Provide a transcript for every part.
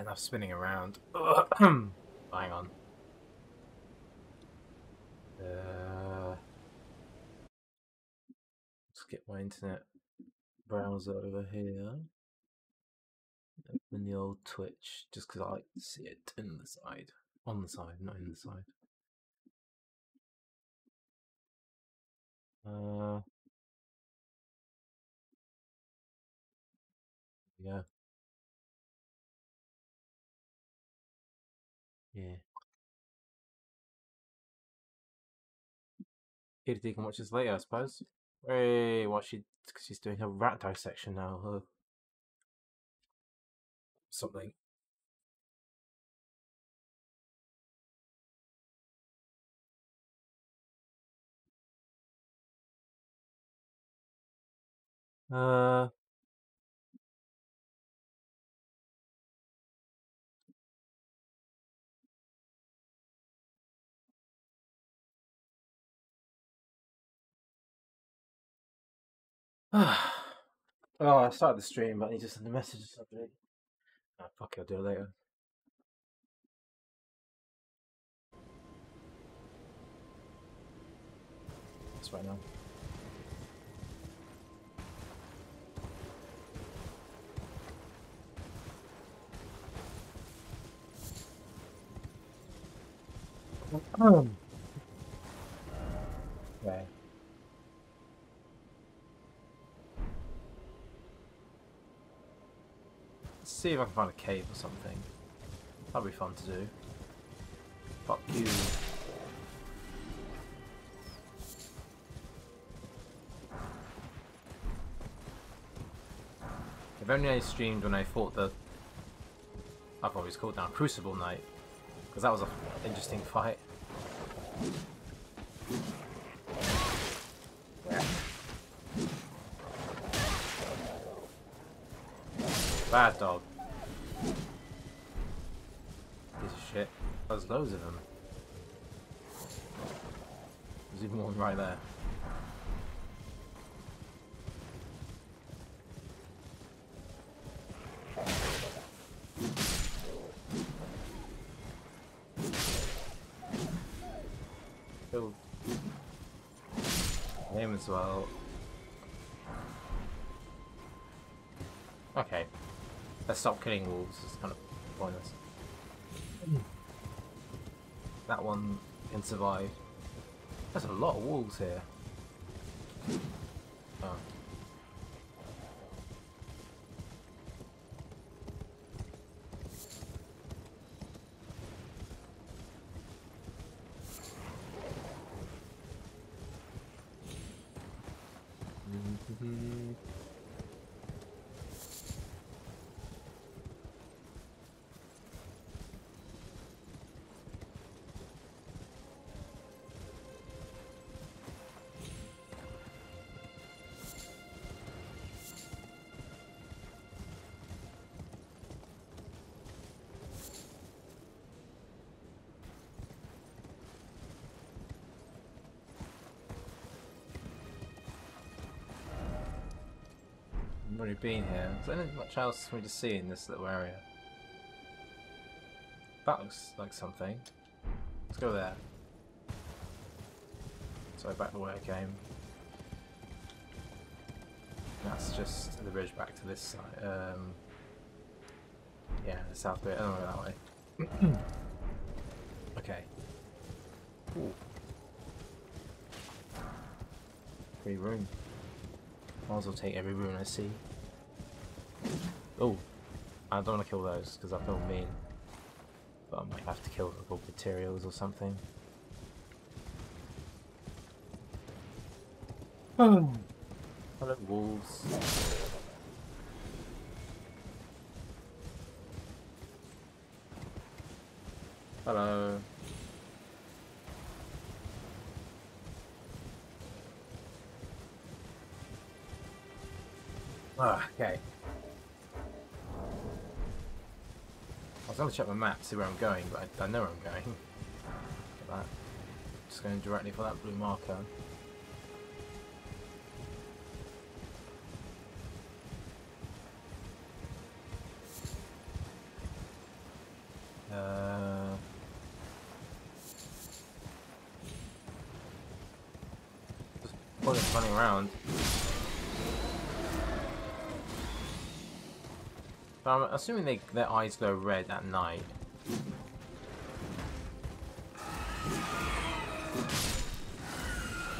enough spinning around. Hang on. Uh, let's get my internet browser over here. Open the old Twitch, just because I like to see it in the side. On the side, not in the side. Uh, yeah. Yeah. Here to can watch this later, I suppose. Hey, what she? Cause she's doing her rat dissection now. Huh? Something. Uh. oh, I started the stream, but I need to send a message to somebody. Oh, fuck it, I'll do it later. That's right now. Um. Okay. See if I can find a cave or something. That'd be fun to do. Fuck you. If only I streamed when I fought the... I've always called now Crucible Knight. Because that was an interesting fight. Bad dog. There's loads of them. There's even one right there. Him as well. Okay. Let's stop killing wolves. It's kind of pointless. That one can survive. There's a lot of walls here. Oh. Already been here. Is there much else for me to see in this little area? That looks like something. Let's go there. So back the way I came. That's just the bridge back to this side. Um, yeah, the south bit. Oh, that way. okay. Ooh. Free room. Might as well take every room I see. Oh, I don't want to kill those because I feel mean. But I might have to kill the materials or something. Oh. Hello, wolves. To check my map, to see where I'm going, but I, I know where I'm going. Look at that. Just going directly for that blue marker. Uh, just bullets running around. But I'm assuming they, their eyes glow red at night.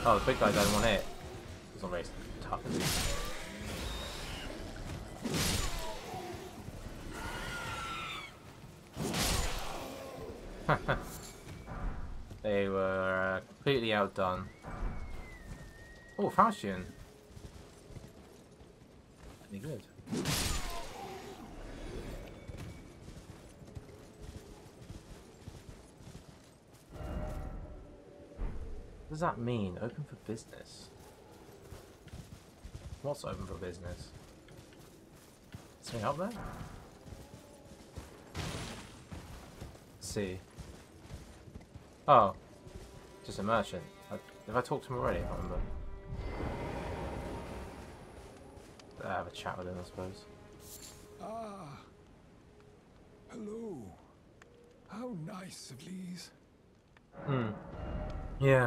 Oh, the big guy doesn't want it. He's not very tough. they were uh, completely outdone. Oh, Falchion. Any good? What does that mean? Open for business? What's open for business? Something up there? Let's see. Oh. Just a merchant. I, have I talked to him already? I can't remember. I have a chat with him, I suppose. Ah. Hello. How nice of Lee's. Hmm.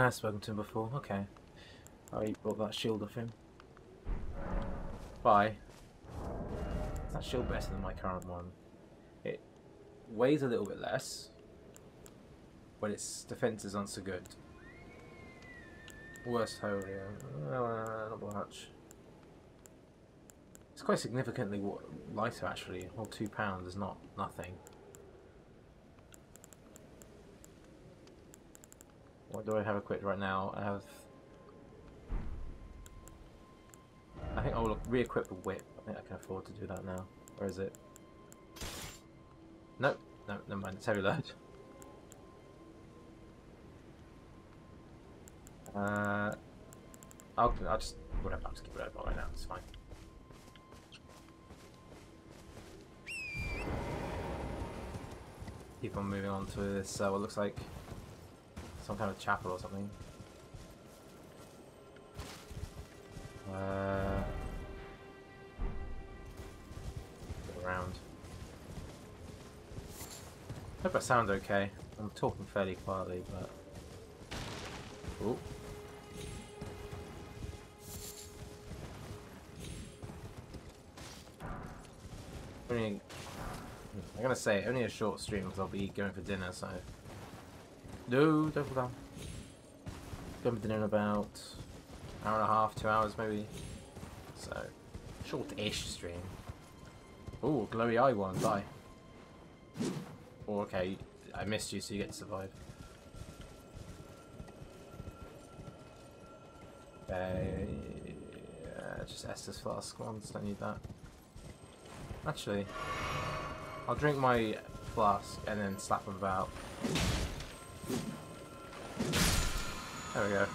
Yeah, I've spoken to him before. Okay. Oh, he brought that shield off him. Bye. Is that shield better than my current one? It weighs a little bit less, but its defenses aren't so good. Worst holy, uh, not much. It's quite significantly lighter actually. Well, two pounds is not nothing. What do I have equipped right now? I have. I think I will re-equip the whip. I think I can afford to do that now. Where is it? Nope. No, never mind. It's heavy load. Uh, I'll, I'll just, whatever, I'll just keep it open right now, it's fine. Keep on moving on to this, uh, what looks like some kind of chapel or something. Uh, around. Hope I sound okay. I'm talking fairly quietly, but... Ooh. Only, I'm gonna say only a short stream because I'll be going for dinner. So no, don't fall down. Dinner in about an hour and a half, two hours maybe. So short-ish stream. Oh, glowy eye one, die. Oh, okay, I missed you, so you get to survive. Uh, just Estus flask ones, don't need that. Actually, I'll drink my flask and then slap them about. There we go.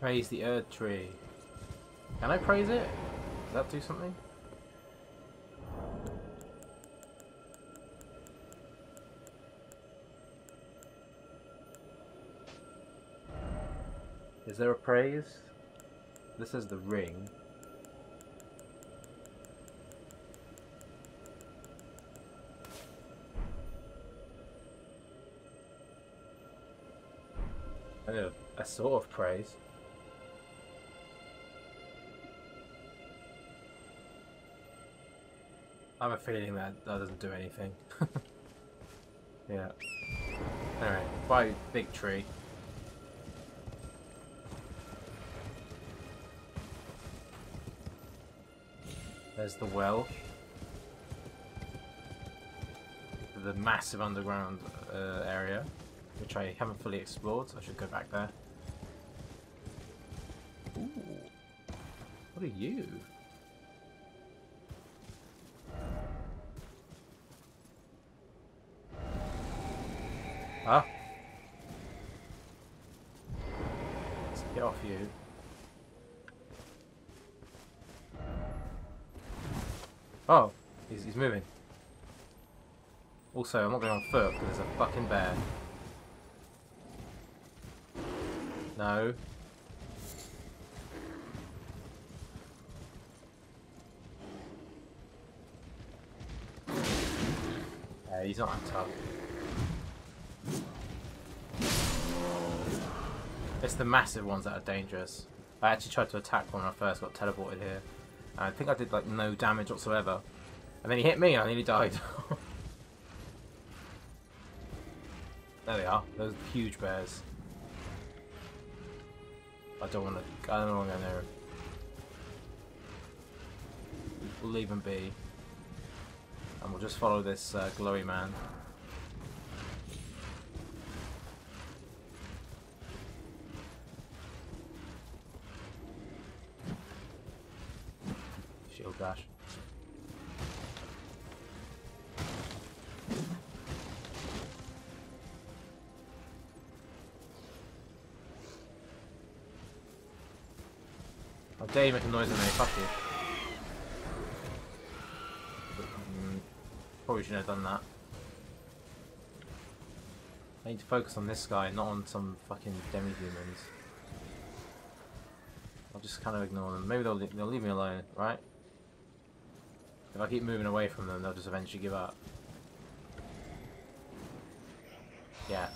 Praise the Erd Tree. Can I praise it? Does that do something? Is there a praise? This is the ring. A, sort of praise. I have a feeling that that doesn't do anything. yeah. Alright, bye, big tree. There's the well. The massive underground uh, area, which I haven't fully explored, so I should go back there. What are you? Huh? Let's get off you. Oh, he's, he's moving. Also, I'm not going on foot because there's a fucking bear. No. He's not that tough. It's the massive ones that are dangerous. I actually tried to attack one when I first got teleported here. And I think I did like no damage whatsoever. And then he hit me and I nearly died. there they are. Those huge bears. I don't want to. I don't want to go near him. We'll leave him be. We'll just follow this uh, glowy man. Shield dash. Oh, dare you make a noise at me, fuck you. Mm, Probably shouldn't have done that. I need to focus on this guy, not on some fucking demi-humans. I'll just kind of ignore them. Maybe they'll, they'll leave me alone, right? If I keep moving away from them, they'll just eventually give up. Yeah.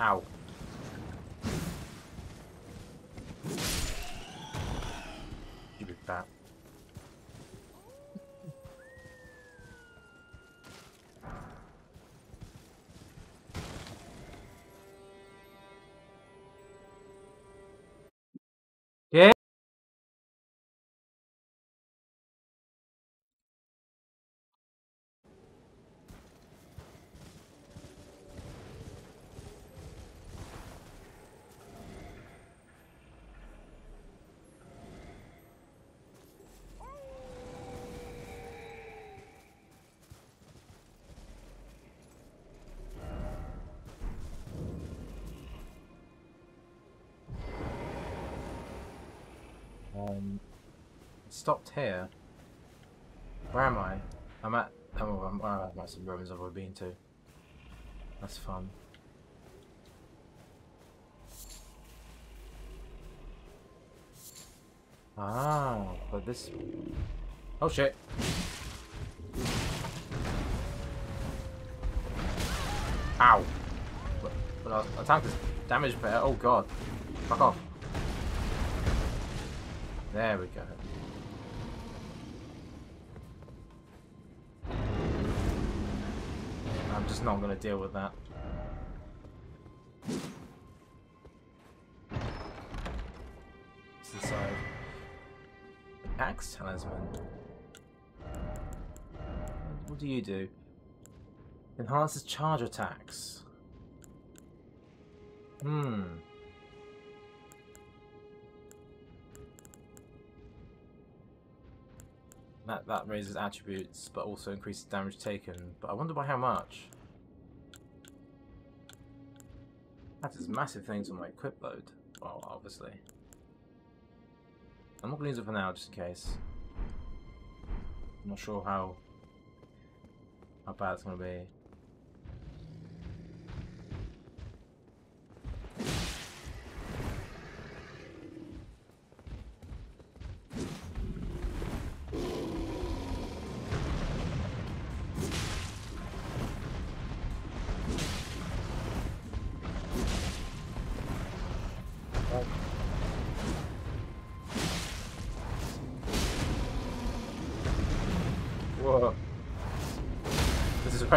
Ow. Stopped here. Where am I? I'm at. Oh, I'm, I'm at most of the rooms I've ever been to. That's fun. Ah, but this. Oh shit! Ow! But, but I attacked this damage bear. Oh god! Fuck off! There we go. Just not going to deal with that. Inside. Axe Talisman. What do you do? Enhances charge attacks. Hmm. That that raises attributes, but also increases damage taken. But I wonder by how much. That is massive things on my equip load. Well, obviously. I'm not going to use it for now, just in case. I'm not sure how how bad it's going to be.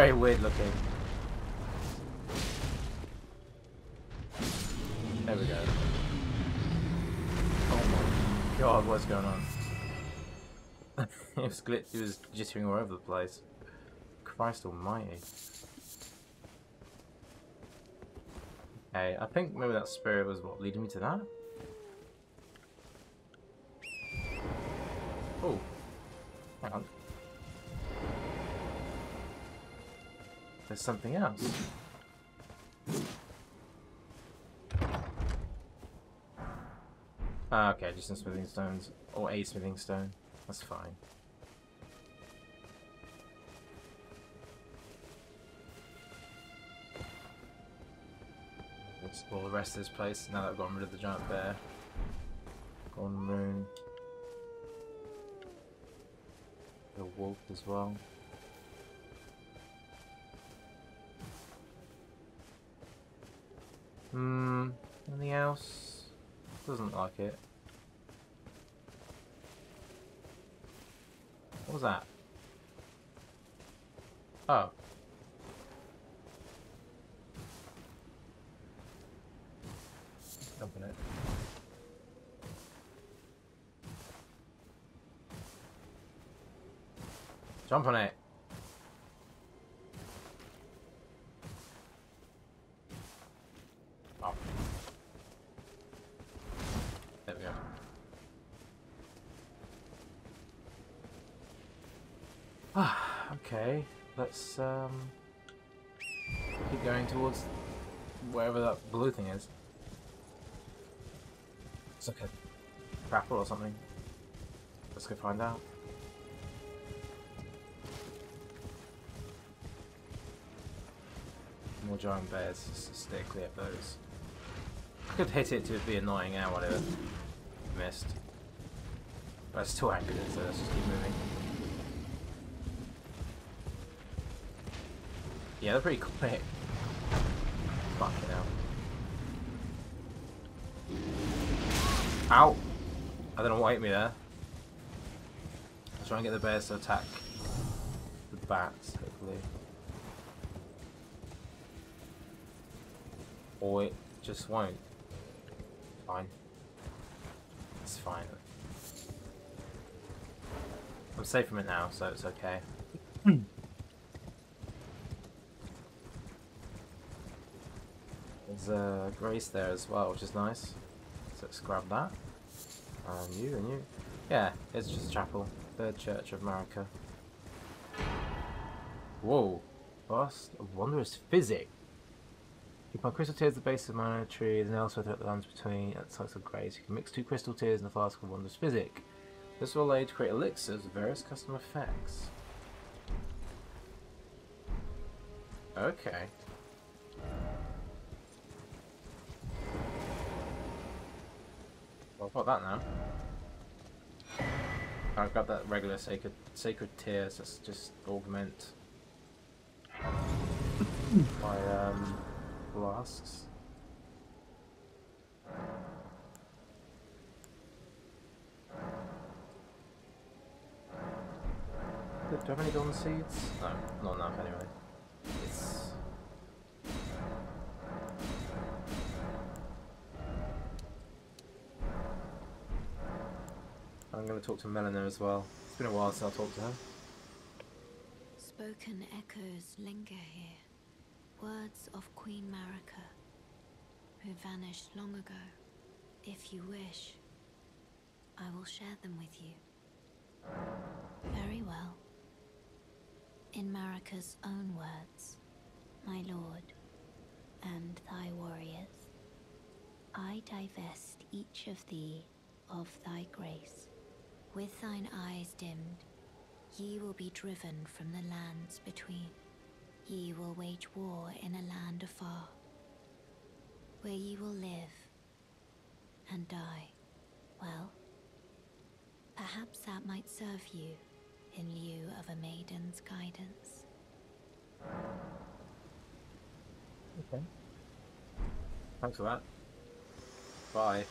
Very weird looking. There we go. Oh my god, what's going on? it was glitch it was jittering all over the place. Christ almighty. Hey, I think maybe that spirit was what leading me to that? Oh. Hang on. There's something else. Ah, okay, just some smithing stones. Or a smithing stone. That's fine. Explore the rest of this place now that I've gotten rid of the giant bear. Golden rune. The wolf as well. Hmm, anything else? Doesn't like it. What was that? Oh. Open it. Jump on it. Oh. There we go. Ah, okay. Let's um keep going towards wherever that blue thing is. It's like a grapple or something. Let's go find out. More giant bears, just stay clear of those. I could hit it to be annoying and whatever. Missed. But it's still anchored, so let's just keep moving. Yeah, they're pretty quick. Fucking hell. Ow! I don't know what hit me there. Let's try and get the bears to attack the bats, hopefully. Or it just won't. Fine. It's fine. I'm safe from it now, so it's okay. Hmm. There's a uh, grace there as well, which is nice. So let's grab that. And you, and you. Yeah, it's just chapel. Third Church of Marika. Whoa. Of wondrous physic. Keep on crystal tears at the base of mana trees and elsewhere throughout the lands between at sites of grace. You can mix two crystal tears in a flask of wondrous physic. This will allow you to create elixirs with various custom effects. Okay. I've got that now. I've got that regular sacred sacred tears. Let's just augment my um, flasks. Do I have any golden seeds? No, not enough anyway. Going to talk to Melina as well. It's been a while since I talked to her. Spoken echoes linger here. Words of Queen Marika, who vanished long ago. If you wish, I will share them with you. Very well. In Marika's own words, my lord, and thy warriors, I divest each of thee of thy grace. With thine eyes dimmed, ye will be driven from the lands between. Ye will wage war in a land afar, where ye will live and die. Well, perhaps that might serve you in lieu of a maiden's guidance. Okay. Thanks for that. Bye.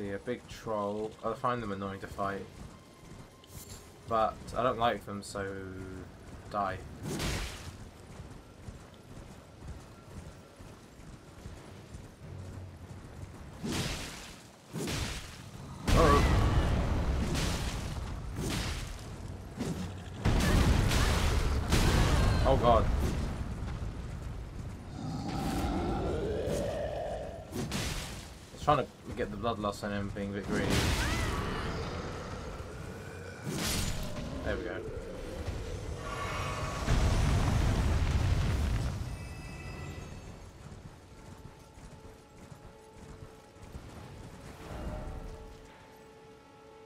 A big troll. I find them annoying to fight. But I don't like them, so die. Oh. Oh god. I was trying to the bloodlust on him being a bit greedy. There we go.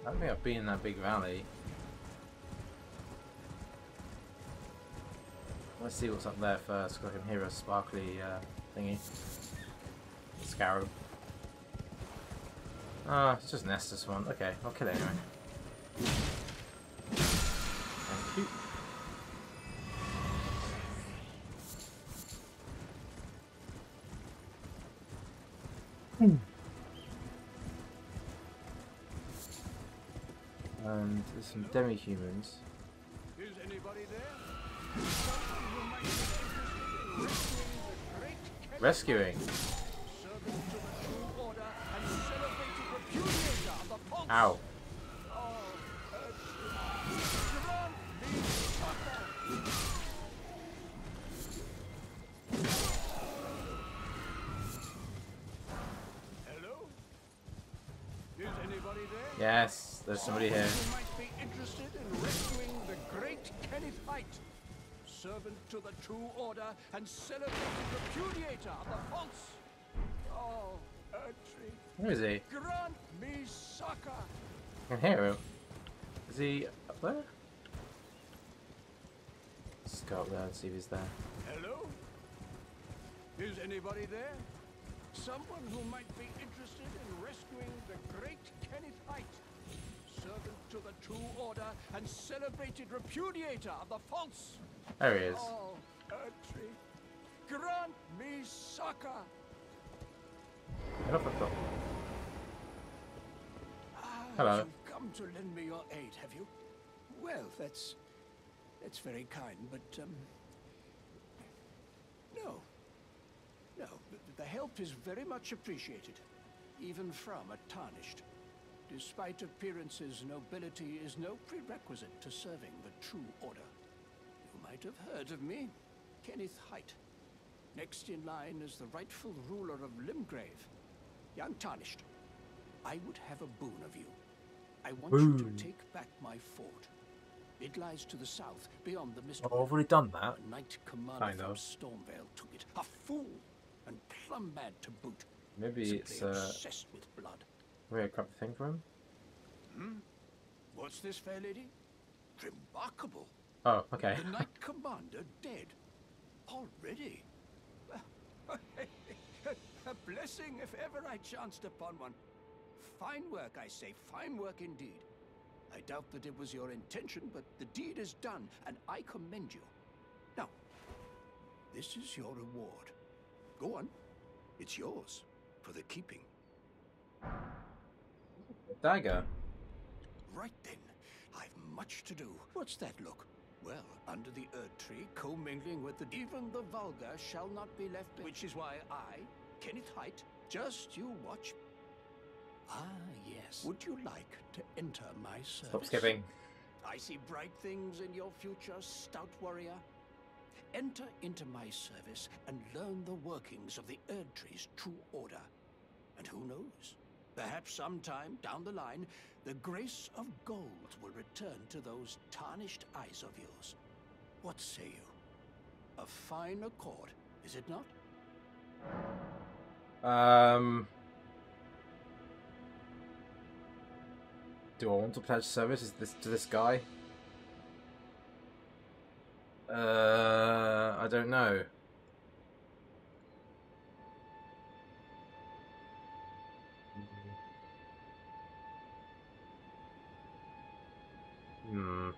I don't think I've been in that big valley. Let's see what's up there first, because I can hear a sparkly uh, thingy. Scarab. Ah, it's just Nestus one. Okay, I'll kill it anyway. And Shoot. And there's some demi-humans. Is anybody there? Someone who might be interested in rescuing the great Rescuing. servant to the true order and celebrated repudiator of the Pulse. Ow. Oh, Ursa, grant me succor. Hello? Is anybody there? Yes, there's somebody here. Who might be interested in rescuing the great Kenneth Haight, servant to the true order and celebrated repudiator of the false. Oh, Where is he? Grant me succor. I can hear him. Is he up there? Let's go up there and see if he's there. Hello? Is anybody there? Someone who might be interested in rescuing the great Kenneth Haight, servant to the true order and celebrated repudiator of the false. There he is. Oh, grant me succor. Get off the top. Ah, Hello. You've come to lend me your aid, have you? Well, that's that's very kind, but um, no, no. The, help is very much appreciated, even from a tarnished. Despite appearances, nobility is no prerequisite to serving the true order. You might have heard of me, Kenneth Haight. Next in line is the rightful ruler of Limgrave, young Tarnished. I would have a boon of you. I want you to take back my fort. It lies to the south, beyond the mist. Oh, I've already done that. A knight commander Kind from of. Stormveil took it. A fool, and plumb mad to boot. Maybe Simply it's uh, obsessed with blood. maybe I grab the thing for him. Hmm? What's this, fair lady? Remarkable. Oh, okay. The knight commander dead. Already. A blessing if ever I chanced upon one. Fine work, I say, fine work indeed. I doubt that it was your intention, but the deed is done, and I commend you. Now, this is your reward. Go on. It's yours, for the keeping. Dagger. Right then, I've much to do. What's that look? Well, under the Erd tree, commingling with the even the vulgar shall not be left. Which is why I, Kenneth Haight, just you watch. Ah, yes. Would you like to enter my service? Stop skipping. I see bright things in your future, stout warrior. Enter into my service and learn the workings of the Erd Tree's true order. And who knows? Perhaps sometime down the line, the grace of gold will return to those tarnished eyes of yours. What say you? A fine accord, is it not? Um. Do I want to pledge service? Is this to this guy? Uh, I don't know. Hmm.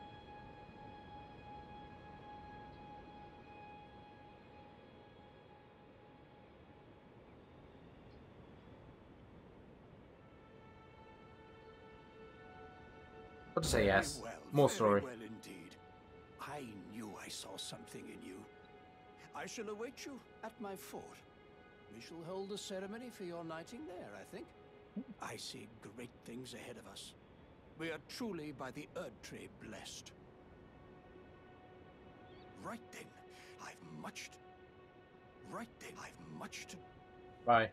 I'll say yes. Well, More story. well indeed. I knew I saw something in you. I shall await you at my fort. We shall hold a ceremony for your knighting there, I think. I see great things ahead of us. We are truly by the Erd Tree blessed. Right then, I've much to... Right then, I've much to... Bye.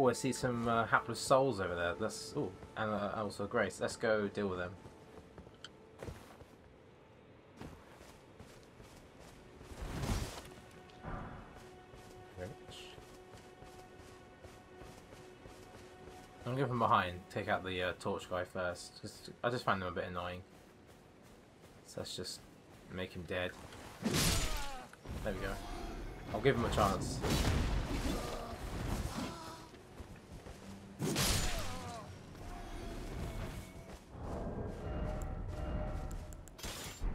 Oh, I see some uh, hapless souls over there. That's oh, and uh, also Grace. Let's go deal with them. I'm gonna from behind. Take out the uh, torch guy first. Just, I just find them a bit annoying. let's just make him dead. There we go. I'll give him a chance.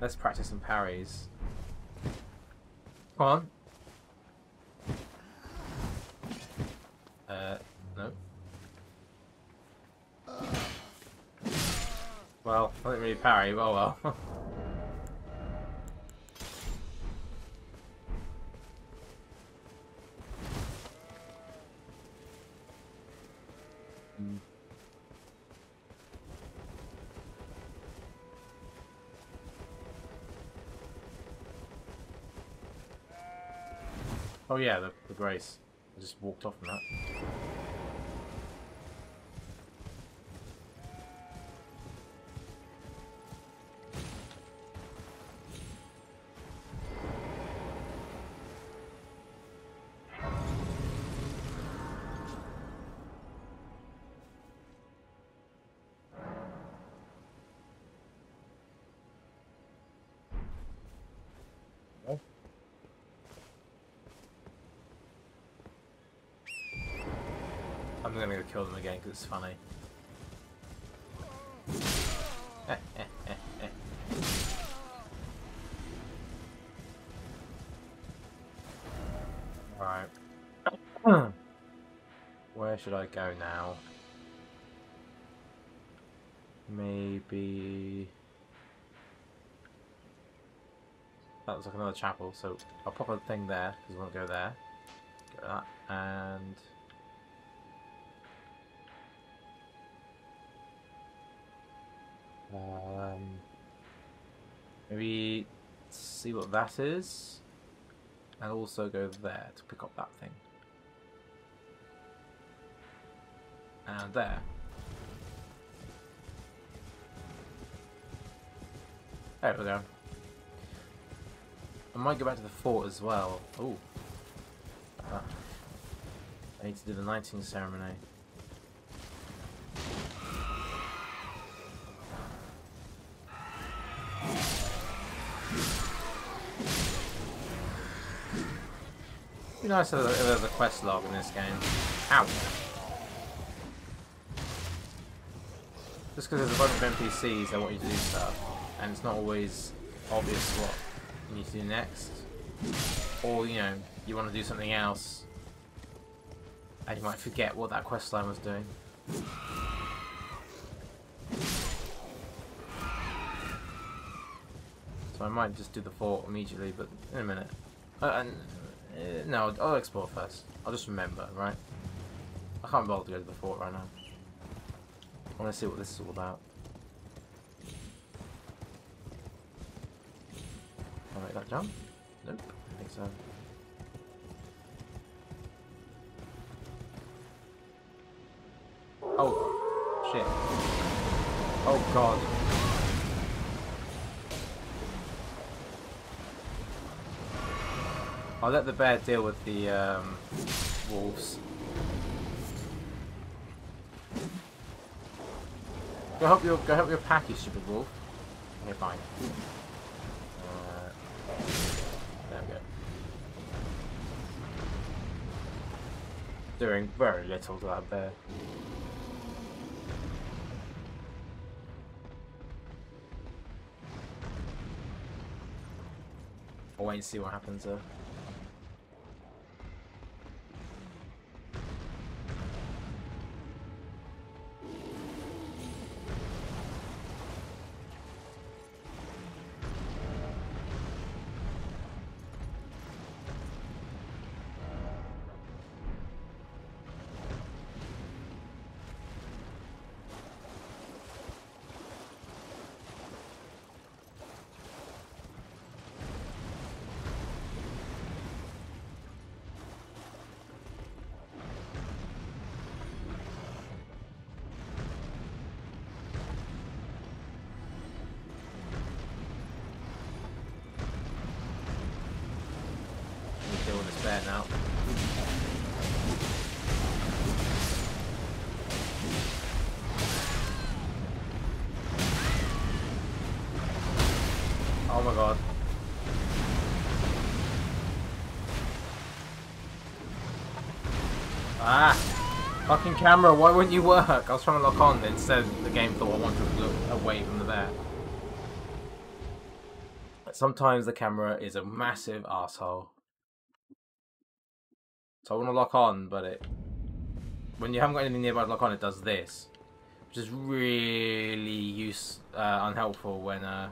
Let's practice some parries. Come on. Uh, no. Well, I didn't really parry, oh well. Oh yeah, the, the grace. I just walked off from that. Because it's funny. Alright. Where should I go now? Maybe... That looks like another chapel, so I'll pop a thing there, because want to go there. That, and... maybe see what that is, and also go there to pick up that thing. And there. There we go. I might go back to the fort as well. Oh. I need to do the knighting ceremony. Be nice if there was a quest log in this game. Ow! Just because there's a bunch of NPCs that want you to do stuff, and it's not always obvious what you need to do next. Or, you know, you want to do something else, and you might forget what that quest line was doing. So I might just do the fort immediately, but in a minute. Uh, and uh, no, I'll explore first. I'll just remember, right? I can't bother to go to the fort right now. I want to see what this is all about. Can I make that jump? Nope, I think so. I'll let the bear deal with the um, wolves. Go help your go help your pack, you stupid wolf. Okay, fine. Uh, there we go. Doing very little to that bear. I'll wait and see what happens there. Camera, why wouldn't you work? I was trying to lock on, instead the game thought I wanted to look away from the bear. Sometimes the camera is a massive asshole. So I want to lock on, but it... When you haven't got anything nearby to lock on, it does this. Which is really use uh, unhelpful when uh,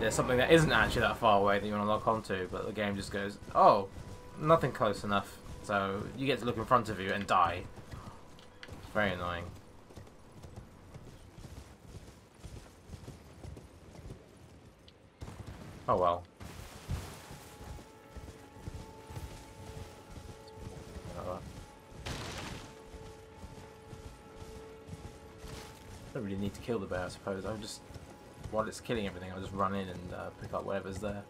there's something that isn't actually that far away that you want to lock onto, but the game just goes, oh, nothing close enough. So you get to look in front of you and die. It's very annoying. Oh well. don't really need to kill the bear, I suppose. I'll just, while it's killing everything, I'll just run in and uh, pick up whatever's there.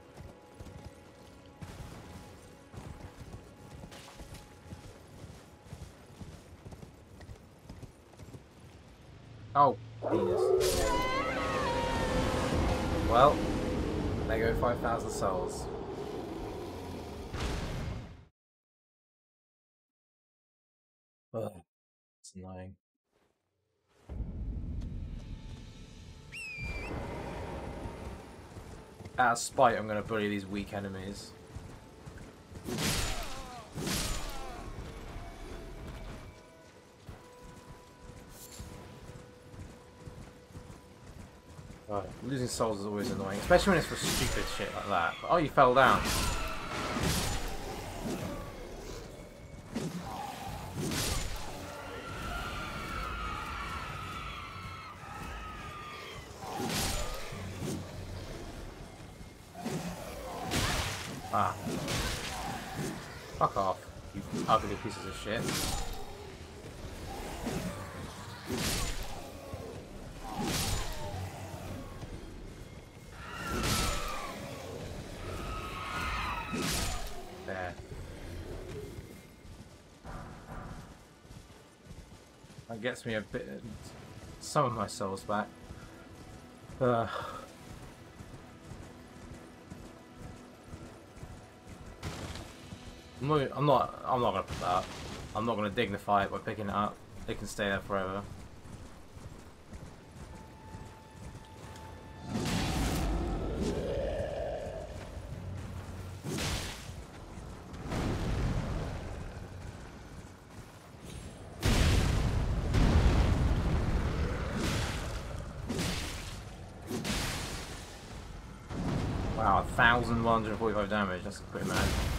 Oh, penis. Well, there go 5,000 souls. Ugh, it's annoying. Out of spite, I'm going to bully these weak enemies. Right. Losing souls is always annoying, especially when it's for stupid shit like that. But, oh, you fell down. Ah. Fuck off, you ugly pieces of shit. Gets me a bit... some of my souls back. Uh, I'm not, I'm not, I'm not gonna put that. I'm not gonna dignify it by picking it up. It can stay there forever. 1,145 damage, that's pretty mad.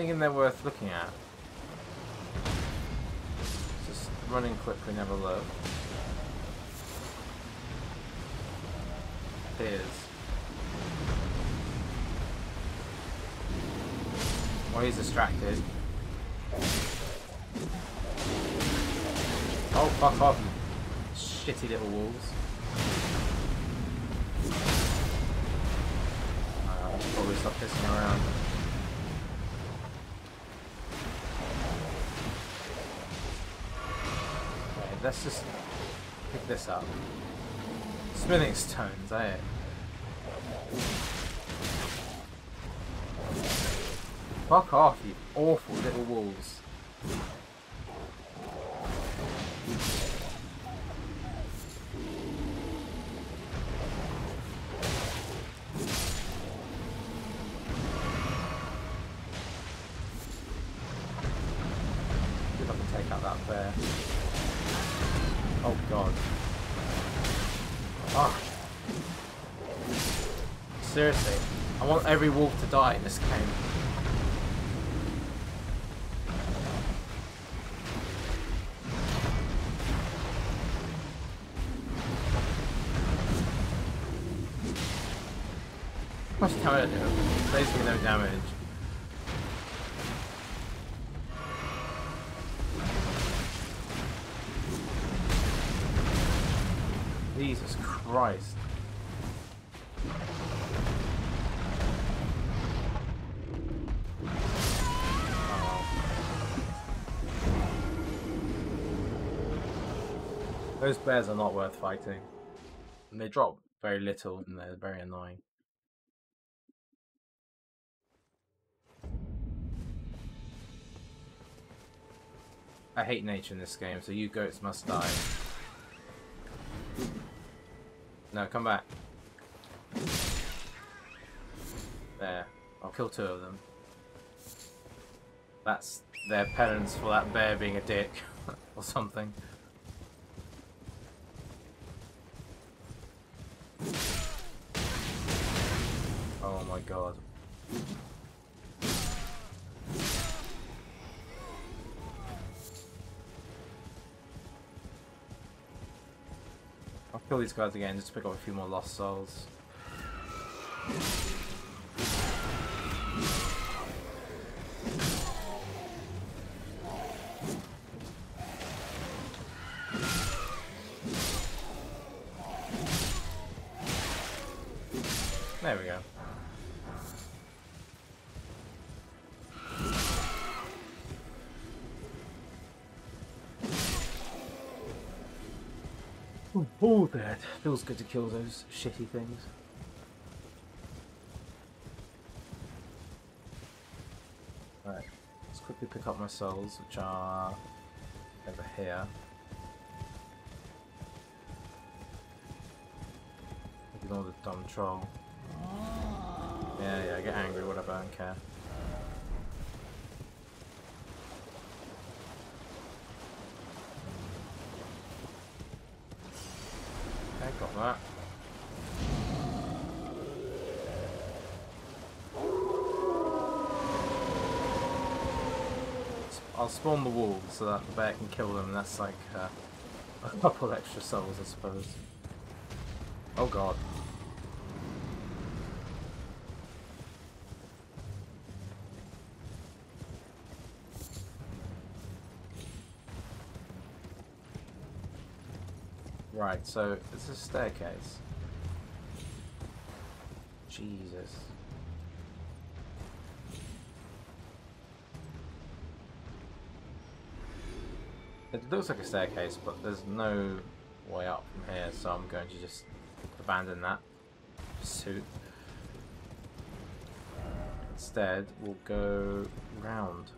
Anything in there worth looking at? Just running quickly a look. Appears. Well, he's distracted. Oh, fuck off, shitty little wolves. Uh, probably stop pissing around. Okay, let's just pick this up. Smithing stones, eh? Fuck off, you awful little wolves. Die in this game. Much I do? Basically no damage. Jesus Christ. Those bears are not worth fighting. And they drop very little and they're very annoying. I hate nature in this game, so you goats must die. No, come back. There. I'll kill two of them. That's their penance for that bear being a dick. or something. My god. I'll kill these guys again just to pick up a few more lost souls. Feels good to kill those shitty things. Right, let's quickly pick up my souls, which are over here. Ignore the dumb troll. Yeah, yeah, get angry, whatever, I don't care. Okay, got that. I'll spawn the wolves so that the bear can kill them, and that's like uh, a couple extra souls, I suppose. Oh god. Right, so it's a staircase. Jesus. It looks like a staircase, but there's no way up from here, so I'm going to just abandon that pursuit. Instead, we'll go round.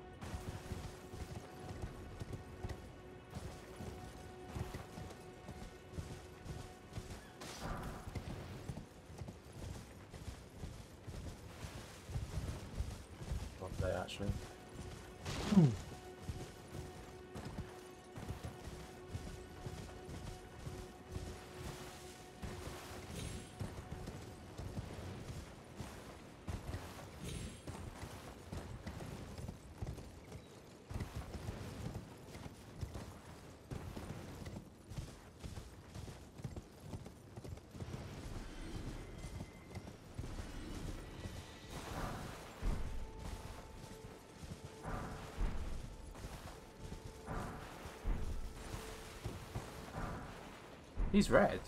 He's red.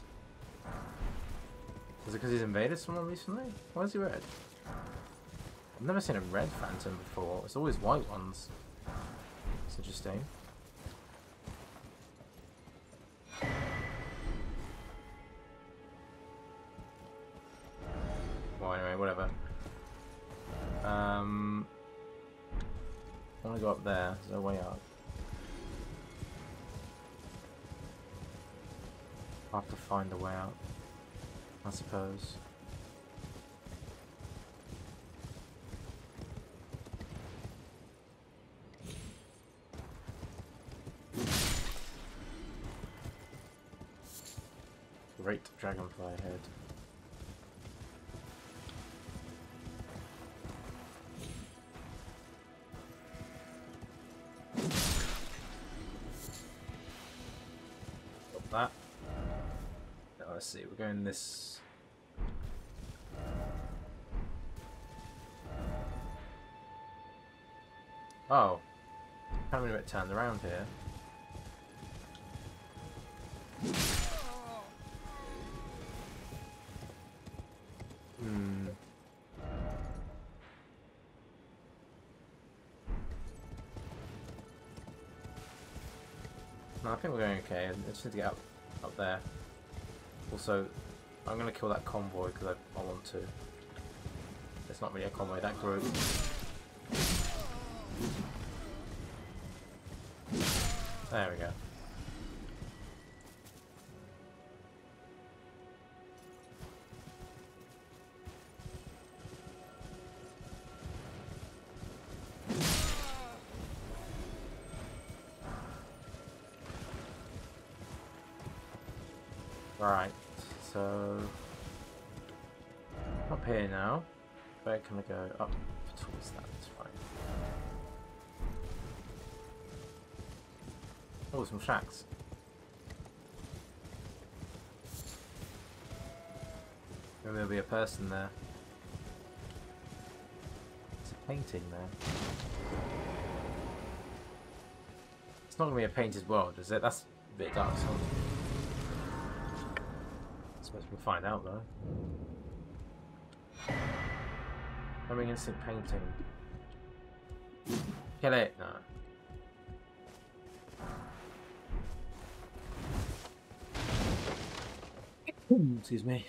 Is it because he's invaded someone recently? Why is he red? I've never seen a red phantom before. It's always white ones. It's interesting. Find a way out, I suppose. Great dragonfly head. Let's see, we're going this... Oh. Kind of a bit turned around here. Hmm. No, I think we're going okay. I just need to get up, up there. Also, I'm going to kill that convoy because I, I want to. It's not really a convoy, that group. There we go. Can I go? Up towards that, that's fine. Oh, some shacks. Maybe there'll be a person there. It's a painting there. It's not going to be a painted world, is it? That's a bit dark, so... I suppose we'll find out, though. Having instant painting. Kill it! No. Excuse me.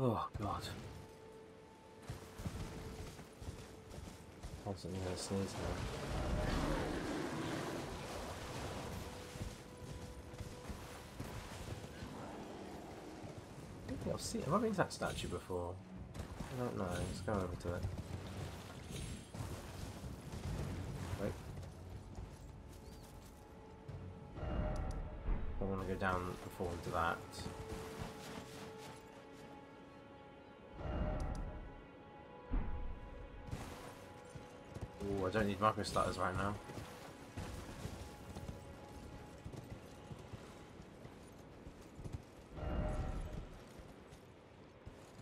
Oh god. Constantly gonna sneeze think I've seen. Have I been to that statue before? I don't know. Let's go over to it. Wait. I want to go down before into that. I don't need macro starters right now.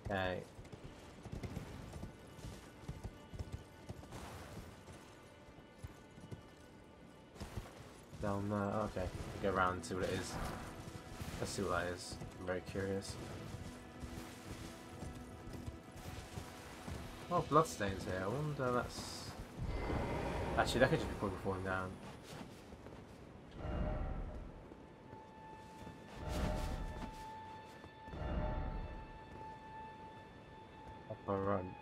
Okay. Down there. Oh, okay. Go around and see what it is. Let's see what that is. I'm very curious. Oh, bloodstains here. I wonder that's... Actually, that could just be probably falling down. Up or run.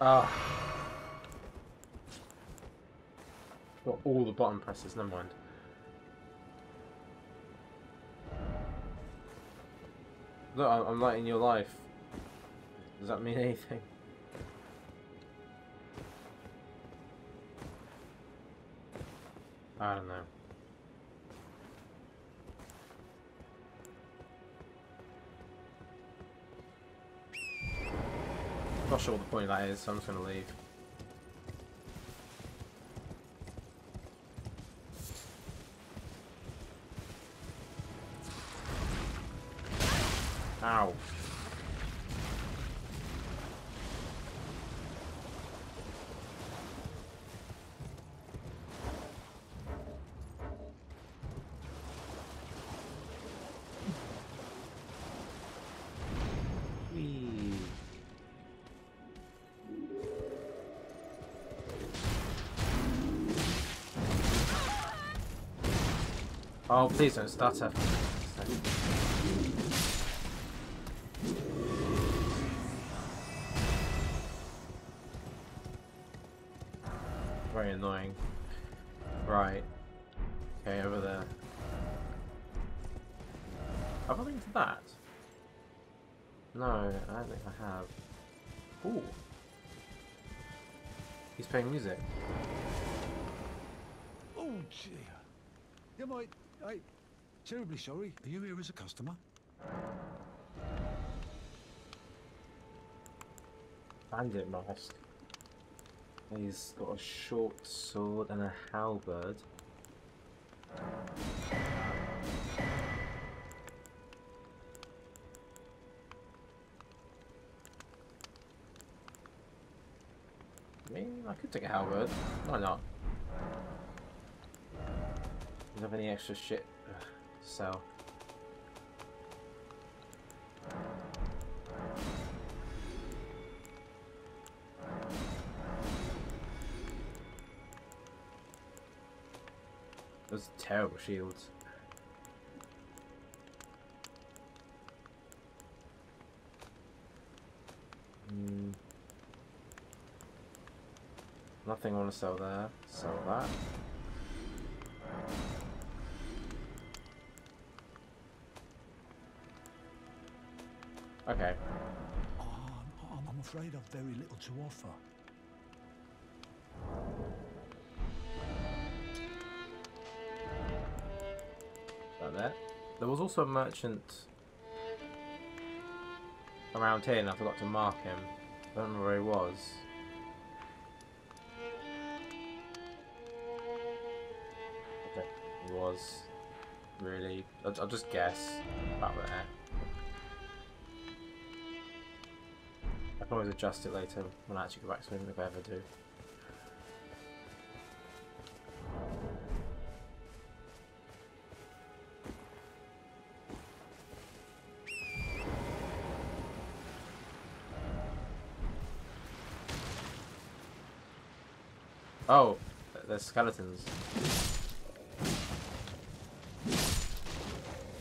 Ah. Got all the bottom presses, never mind. Look, I'm, lighting your life. Does that mean anything? I don't know. Not sure what the point of that is, so I'm just gonna leave. Oh, please don't start her. Very annoying. Right. Okay, over there. Have I been to that? No, I don't think I have. Ooh. He's playing music. Oh dear. Yeah, mate. Terribly sorry. Are you here as a customer? Bandit mask. He's got a short sword and a halberd. I mean, I could take a halberd. Why not? Don't have any extra shit sell. Those terrible shields. Hmm. Nothing I want to sell there. Sell that. Okay. Oh, I'm, afraid I've very little to offer. About that. There was also a merchant around here and I forgot to mark him. I don't know where he was. Okay, he was really. I'll, I'll just guess about there. Always adjust it later when I actually go back to him if I ever do. Oh, there's skeletons.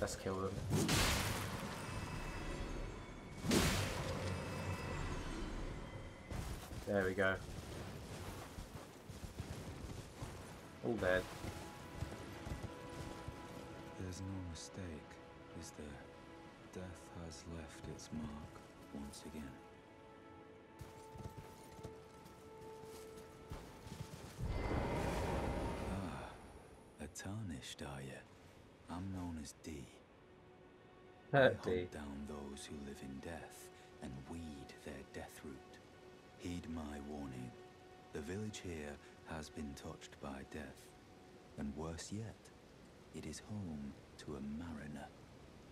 Let's kill them. There we go. All dead. There's no mistake, is there? Death has left its mark once again. Ah, a tarnished, are you? I'm known as D. Hurt D. hunt down those who live in death and weed their Deathroot. Heed my warning. The village here has been touched by death. And worse yet, it is home to a mariner.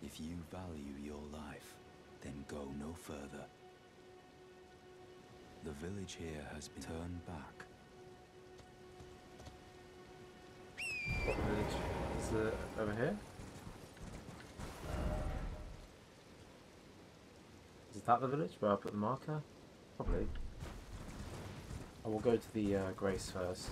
If you value your life, then go no further. The village here has been turned back. What village is it over here? Is that the village where I put the marker? Probably. I will go to the uh, Grace first.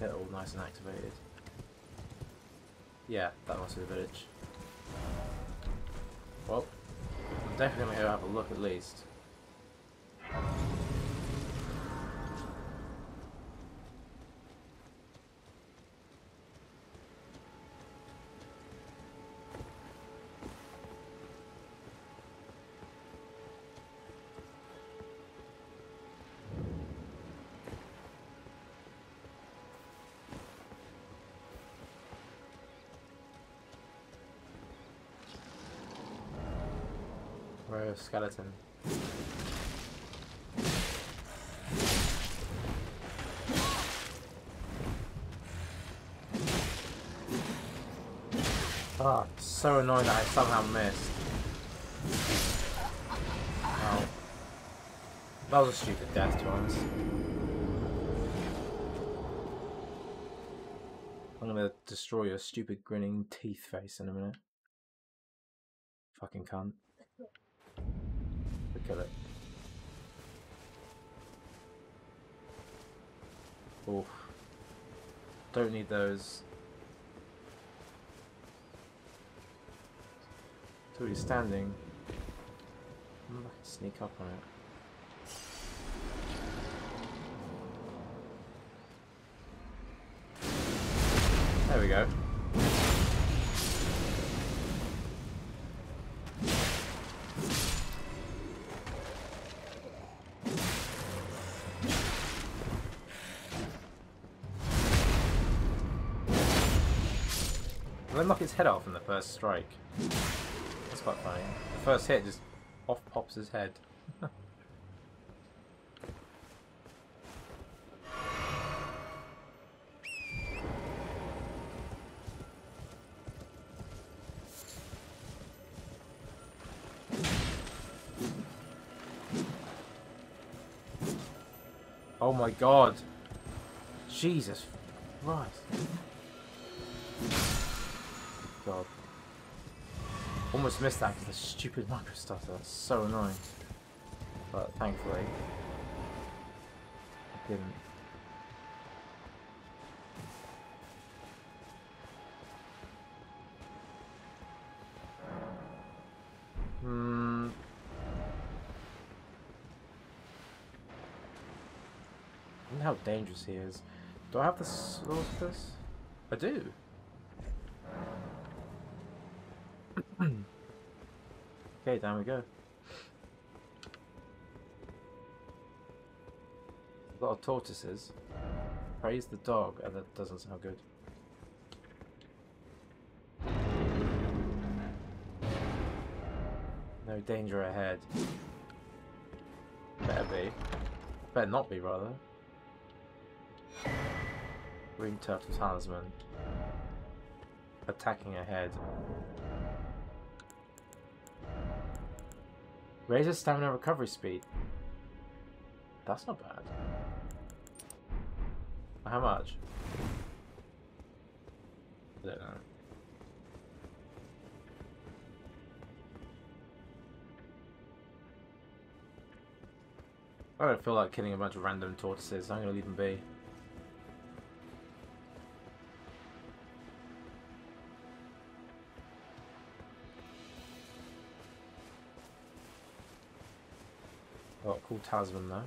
Get it all nice and activated. Yeah, that must be the village. Well, I'm definitely gonna go have a look at least. Skeleton? Ah, so annoying that I somehow missed. Oh. That was a stupid death, to be honest. I'm gonna destroy your stupid grinning teeth face in a minute. Fucking cunt to kill it. Oof. Don't need those. So he's standing. Hmm, I can sneak up on it. There we go. Head off in the first strike. That's quite funny. The first hit just off pops his head. oh my god. Jesus Christ. Almost missed that because the stupid micro stutter. That's so annoying. But thankfully, I didn't. Hmm. How dangerous he is. Do I have the source for this? I do. Okay, down we go. A lot of tortoises. Praise the dog. Oh, that doesn't sound good. No danger ahead. Better be. Better not be, rather. Green Turtle Talisman. Attacking ahead. Raises stamina recovery speed. That's not bad. How much? I don't know. I don't feel like killing a bunch of random tortoises. I'm gonna leave them be. Cool talisman though.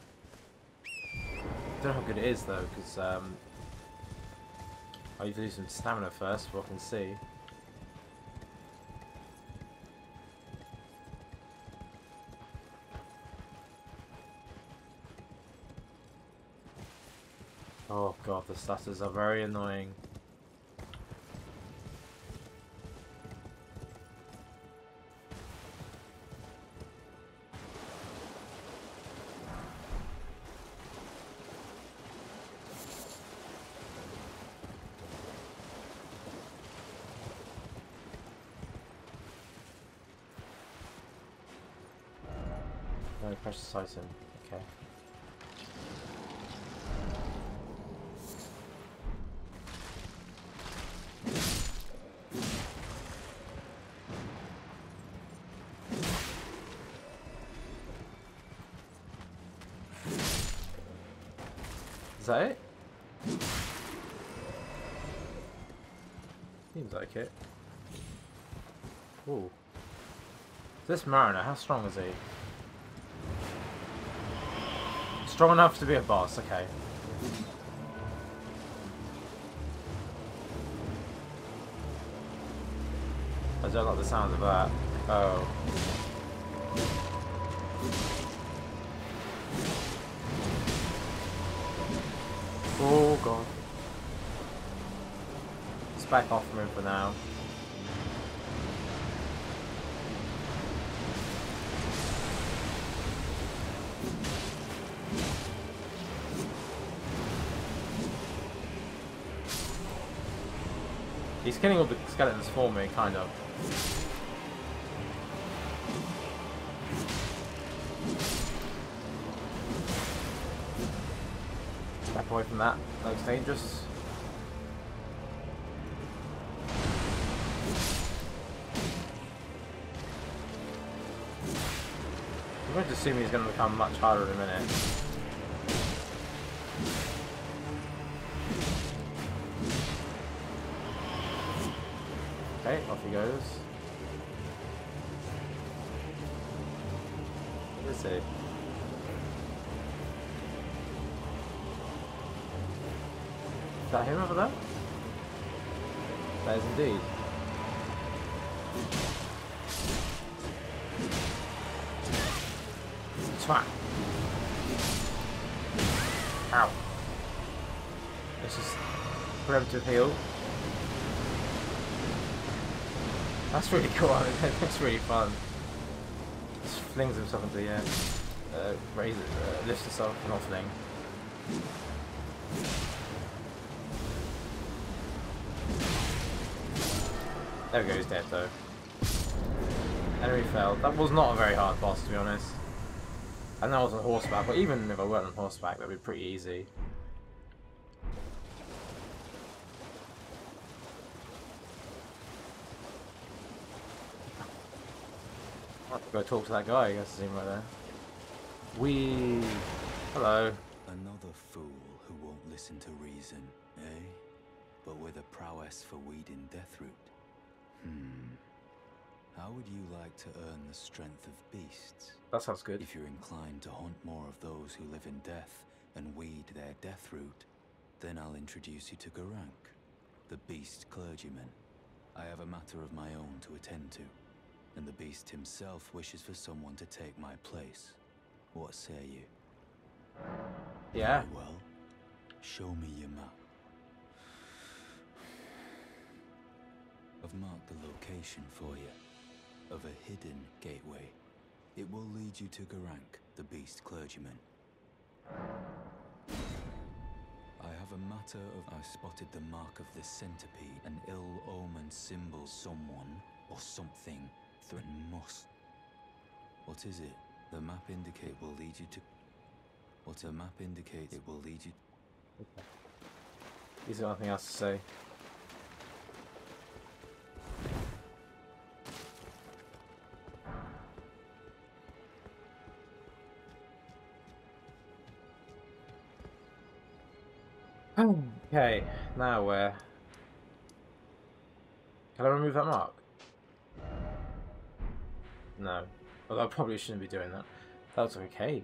Don't know how good it is though, because um, I need to do some stamina first, so I can see. Oh god, the stutters are very annoying. No, precious item. Okay. Is that it? Seems like it. Ooh. This Mariner, how strong is he? Strong enough to be a boss, okay. I don't like the sound of that. Oh. Oh god. Let's back off from him for now. Killing all the skeletons for me, kind of. Back away from that. That looks dangerous. I'm going to assume he's going to become much harder in a minute. He goes. What is he? Is that him over there? That is indeed. Swat. Ow. This is preemptive heal. That's really cool. I mean, that's really fun. Just flings himself into the air. Uh, raises, uh, lifts himself, not fling. There we go, he's dead though. Enemy fell. That was not a very hard boss to be honest. And that was on horseback, but even if I weren't on horseback, that'd be pretty easy. I have to go talk to that guy, I guess, him right there. We. Hello. Another fool who won't listen to reason, eh? But with a prowess for weeding Deathroot. Hmm. How would you like to earn the strength of beasts? That sounds good. If you're inclined to hunt more of those who live in death and weed their Deathroot, then I'll introduce you to Gurranq, the beast clergyman. I have a matter of my own to attend to, and the beast himself wishes for someone to take my place. What say you? Yeah. Very well, show me your map. I've marked the location for you, of a hidden gateway. It will lead you to Gurranq, the beast clergyman. I have a matter of I spotted the mark of the centipede, an ill-omened symbol someone or something threaten must. What is it? The map indicate will lead you to what a map indicates it will lead you He's got nothing else to say. Okay, now where? Can I remove that mark? No. Although I probably shouldn't be doing that. That looks like a cave.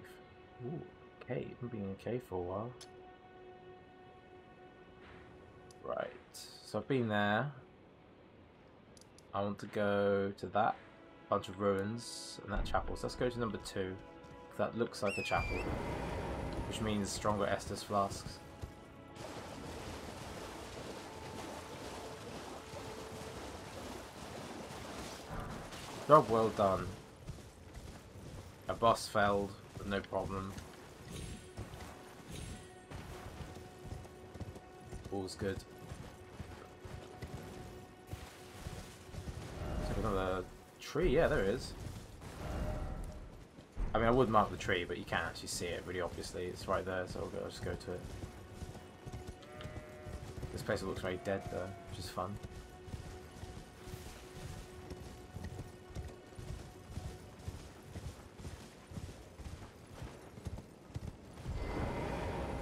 Ooh, cave. I've been in a cave for a while. Right. So I've been there. I want to go to that bunch of ruins and that chapel. So let's go to number two. That looks like a chapel. Which means stronger Estus flasks. Job well done. A boss failed, but no problem. All's good. Another tree, yeah, there is. I mean, I would mark the tree, but you can't actually see it really obviously. It's right there, so I'll, go, I'll just go to it. This place looks very dead though, which is fun.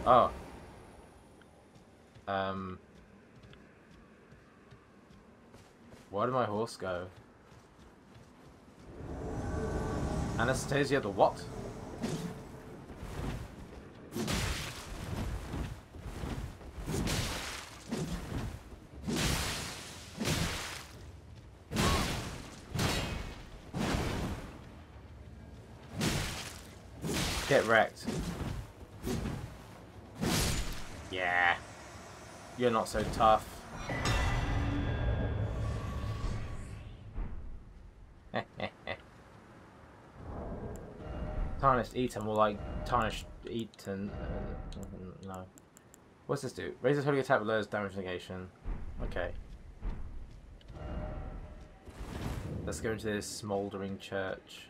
Oh. Um. Where did my horse go? Anastasia the what? You're not so tough. tarnished Eaton, more like tarnished Eaton. Uh, no. What's this do? Raises holy attack with lowers damage negation. Okay. Let's go into this smouldering church.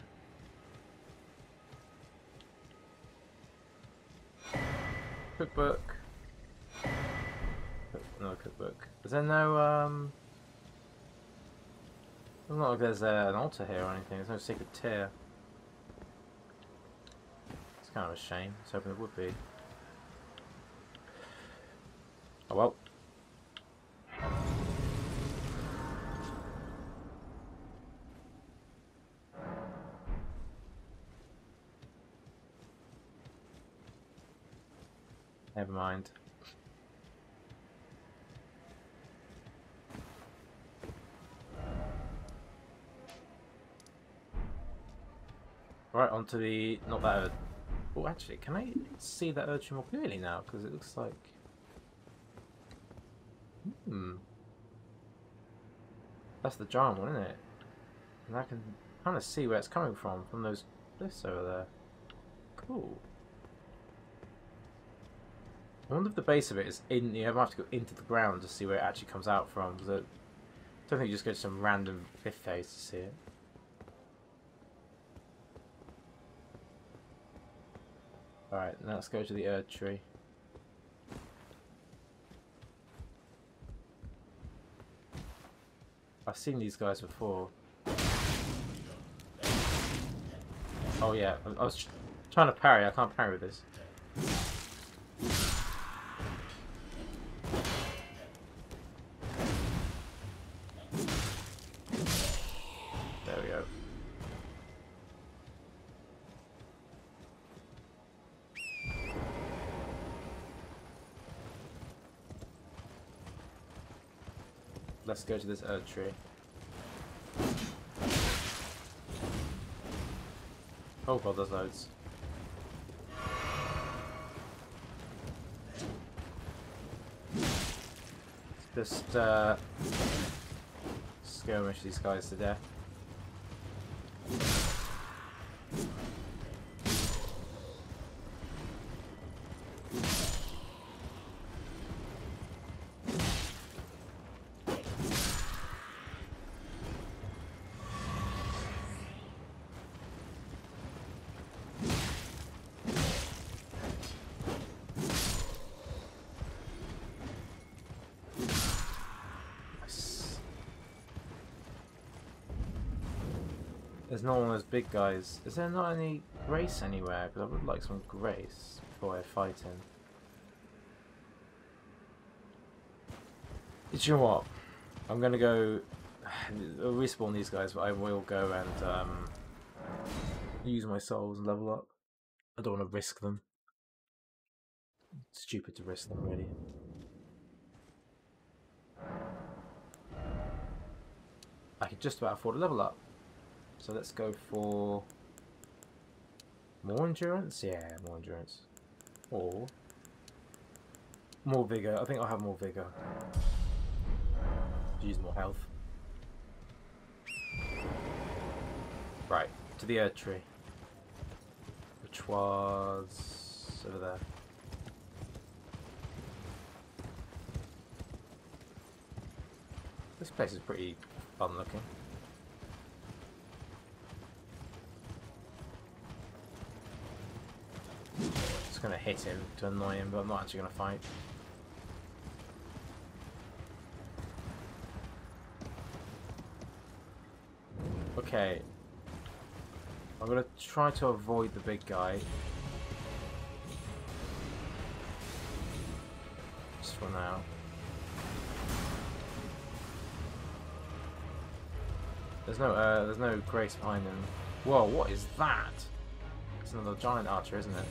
Cookbook. No cookbook. Is there no, um... It's not like there's uh, an altar here or anything. There's no secret tier. It's kind of a shame. I was hoping it would be. Oh well. Never mind. Right, onto the... not that... Oh, actually, can I see that urchin more clearly now? Because it looks like... Hmm. That's the giant one, isn't it? And I can kind of see where it's coming from, from those cliffs over there. Cool. I wonder if the base of it is in. You have to go into the ground to see where it actually comes out from. Because I don't think you just go to some random cliff face to see it. Alright, let's go to the Erd tree. I've seen these guys before. Oh yeah, I was trying to parry. I can't parry with this. Go to this Erd tree. Oh god, there's loads. Just uh, skirmish these guys to death. Nice. Of those big guys. Is there not any grace anywhere? Because I would like some grace before I fight him. Do you know what? I'm gonna go I'll respawn these guys, but I will go and um, use my souls and level up. I don't want to risk them. It's stupid to risk them, really. I could just about afford a level up. So let's go for more endurance. Yeah, more endurance, or more vigor. I think I'll have more vigor. Use more health. Right, to the Erd tree. Which was over there. This place is pretty fun looking. Just gonna hit him to annoy him, but I'm not actually gonna fight. Okay. I'm gonna try to avoid the big guy. Just for now. There's no uh, there's no grace behind him. Whoa, what is that? It's another giant archer, isn't it?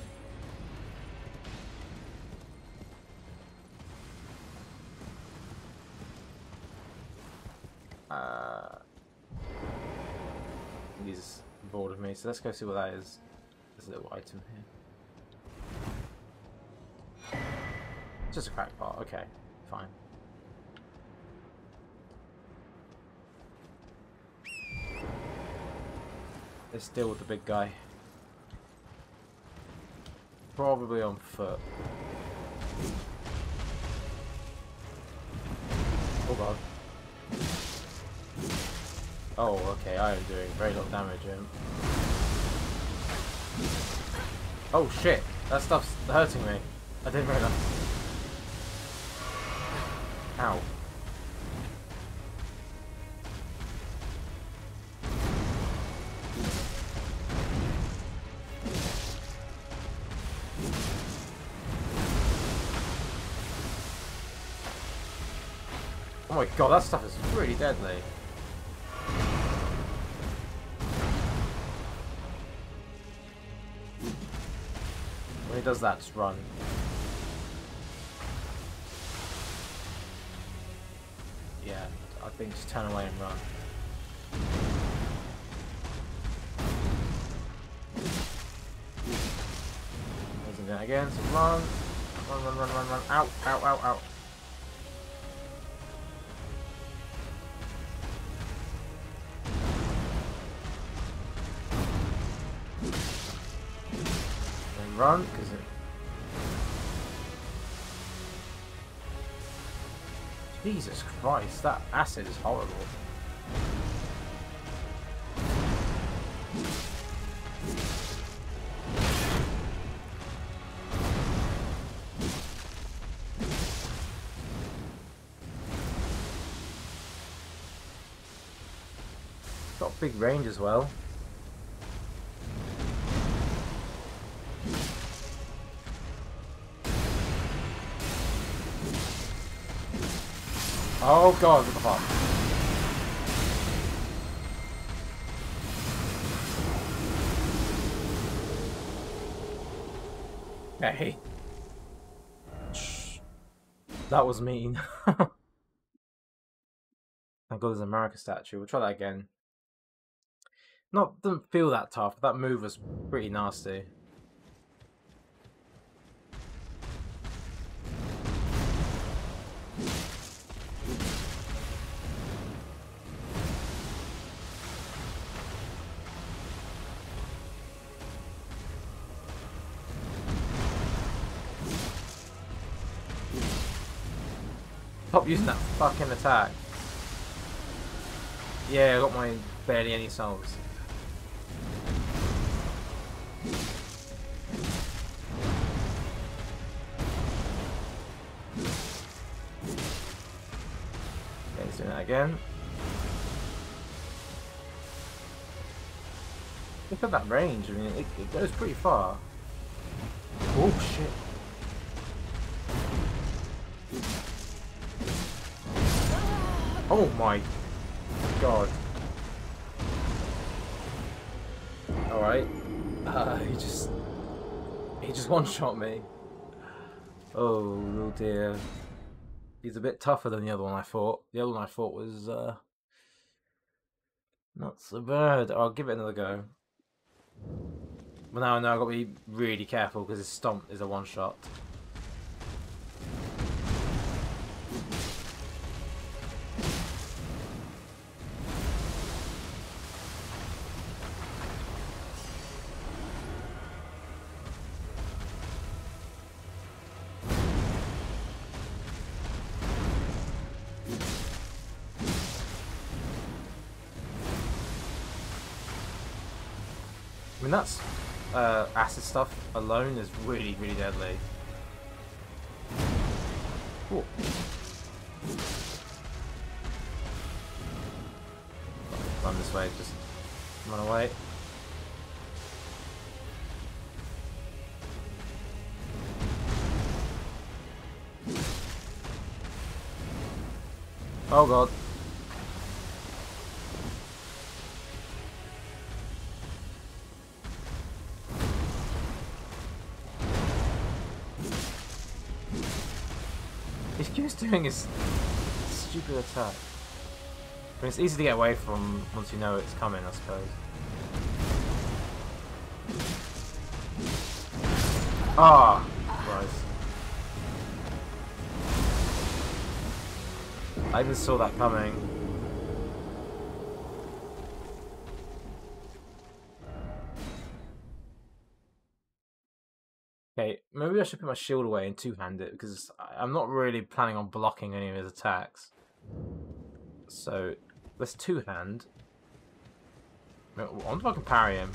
He's bored of me, so let's go see what that is. A little item here. Just a crack part, okay, fine. Let's deal with the big guy. Probably on foot. Oh god. Oh, okay, I am doing very little damage him. Oh shit, that stuff's hurting me. I didn't realise. Ow. Oh my god, that stuff is really deadly. does that, run. Yeah, I think just turn away and run. Using that again, so run. Run, run, run, run, run. Out, out, out, out. Jesus Christ, that acid is horrible. Got big range as well. Oh god, what the fuck? Hey. Shh. That was mean. Thank God there's a Marika statue. We'll try that again. Not didn't feel that tough, but that move was pretty nasty. Using that fucking attack. Yeah, I got my barely any souls. Okay, he's doing that again. Look at that range, I mean, it, it goes pretty far. Oh shit. Oh my god. Alright. Uh, he just... He just one-shot me. Oh, oh dear. He's a bit tougher than the other one I thought. The other one I thought was, uh... Not so bad. I'll give it another go. But now I know I've got to be really careful because his stomp is a one-shot. Acid stuff alone is really, really deadly. Ooh. Run this way, just run away. Oh god. Doing his stupid attack. But it's easy to get away from once you know it's coming, I suppose. Ah, Christ. I even saw that coming. Okay, maybe I should put my shield away and two-hand it because I'm not really planning on blocking any of his attacks. So let's two-hand. I wonder if I can parry him.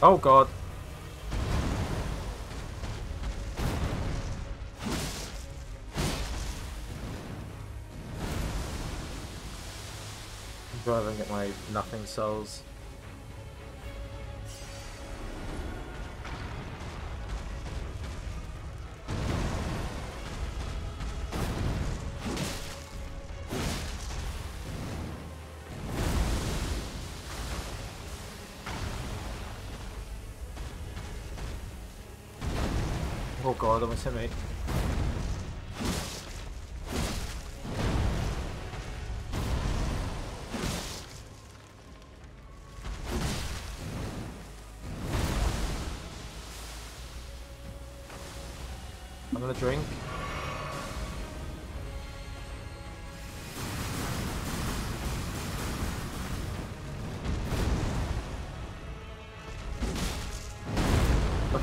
Oh god. My nothing souls. Oh god, almost hit me.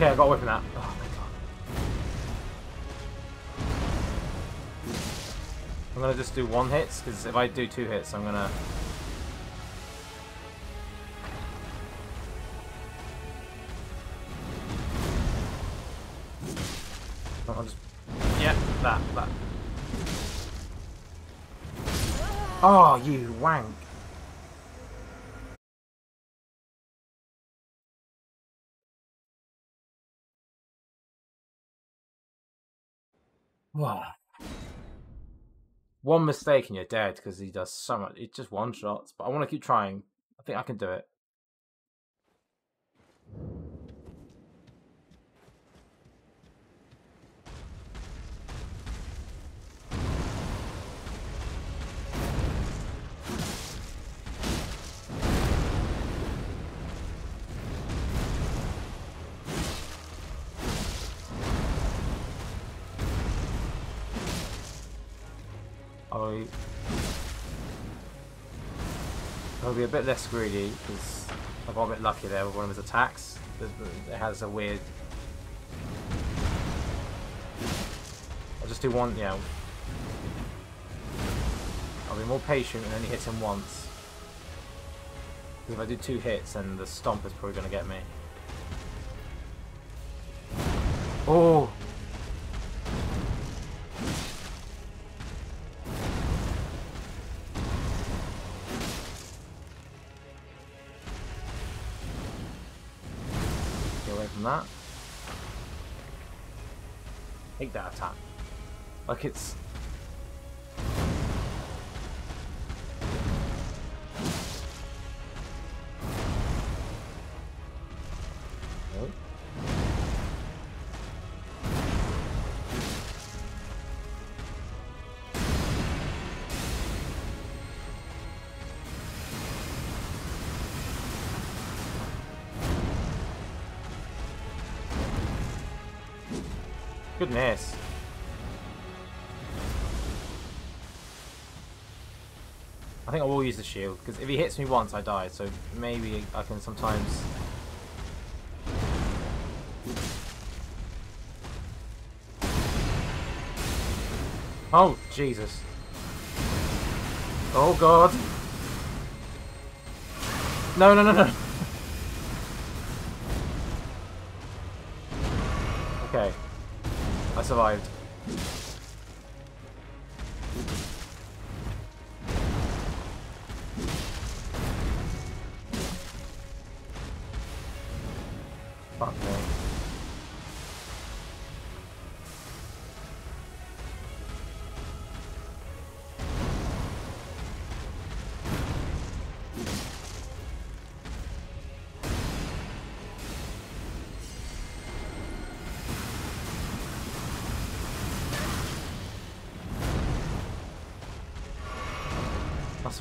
Okay, I got away from that. Oh. I'm gonna just do one hits, because if I do two hits, I'm gonna... I'll just... Yeah, that, that. Oh, you wank. One mistake and you're dead because he does so much. It's just one shots, but I want to keep trying. I think I can do it. I'll, I'll be a bit less greedy because I got a bit lucky there with one of his attacks. It has a weird. I'll just do one, yeah. I'll be more patient and only hit him once. Because if I do two hits, then the stomp is probably going to get me. Oh! Like it's... Goodness. Use the shield, because if he hits me once, I die, so maybe I can sometimes... Oh, Jesus. Oh, God. No, no, no, no. Okay. I survived.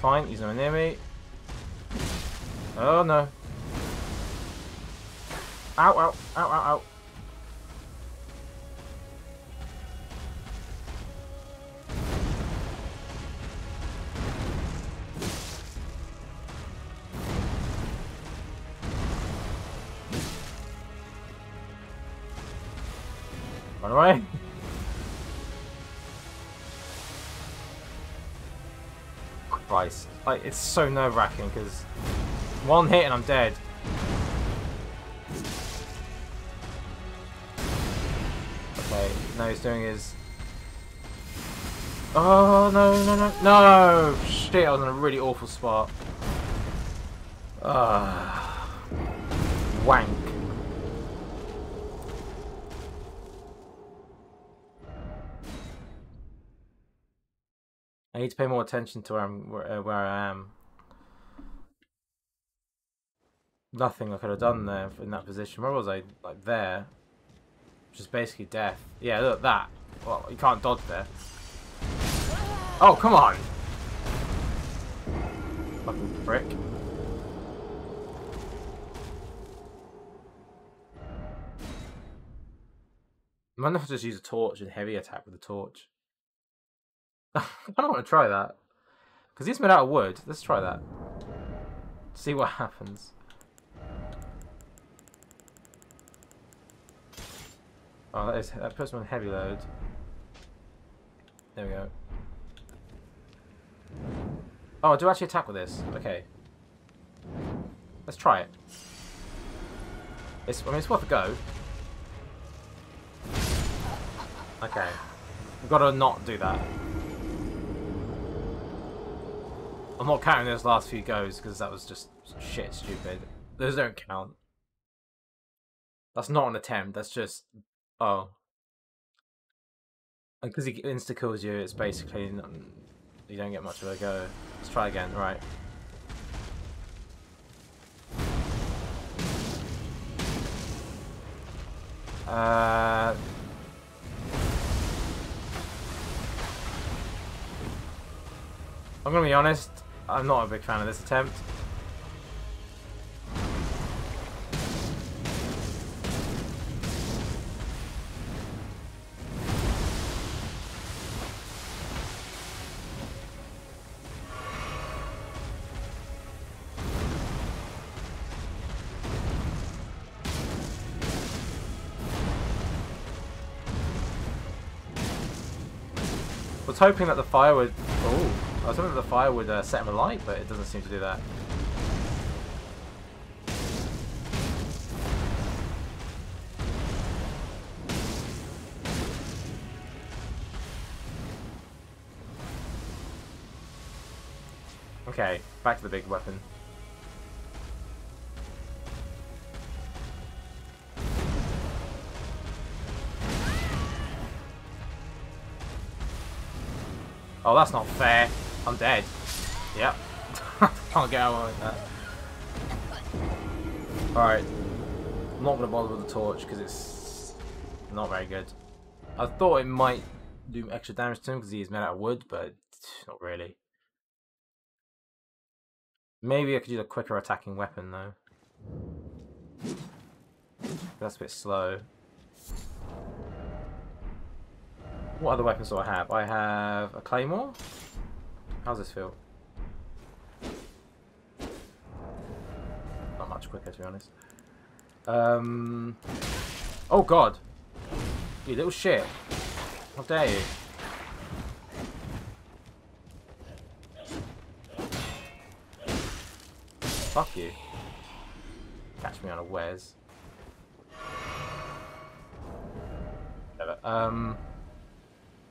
Fine, he's nowhere near me. Oh no. Ow, ow. Like, it's so nerve-wracking because one hit and I'm dead. Okay, now he's doing his... Oh, no, no, no, no! Shit, I was in a really awful spot. Ah, wank. I need to pay more attention to where I'm where, uh, where I am. Nothing I could have done there in that position. Where was I? Like there. Which is basically death. Yeah, look that. Well, you can't dodge there. Oh, come on! Fucking prick. I might have to just use a torch and heavy attack with a torch. I don't want to try that. Because he's made out of wood. Let's try that. See what happens. Oh, that, is, that puts me on heavy load. There we go. Oh, do I actually attack with this. Okay. Let's try it. It's, I mean, it's worth a go. Okay. I've got to not do that. I'm not counting those last few goes because that was just shit stupid. Those don't count. That's not an attempt, that's just... Oh. Because he insta-kills you, it's basically... You don't get much of a go. Let's try again, right. Uh... I'm gonna be honest, I'm not a big fan of this attempt. Was hoping that the fire would... I was hoping the fire would uh, set him alight, but it doesn't seem to do that. Okay, back to the big weapon. Oh, that's not fair. I'm dead. Yep. Can't get out like that. Alright. I'm not going to bother with the torch because it's not very good. I thought it might do extra damage to him because he's made out of wood, but not really. Maybe I could use a quicker attacking weapon though. That's a bit slow. What other weapons do I have? I have a claymore. How's this feel? Not much quicker, to be honest. Um. Oh God! You little shit! How dare you? Fuck you. Catch me Wes. Whatever. Um.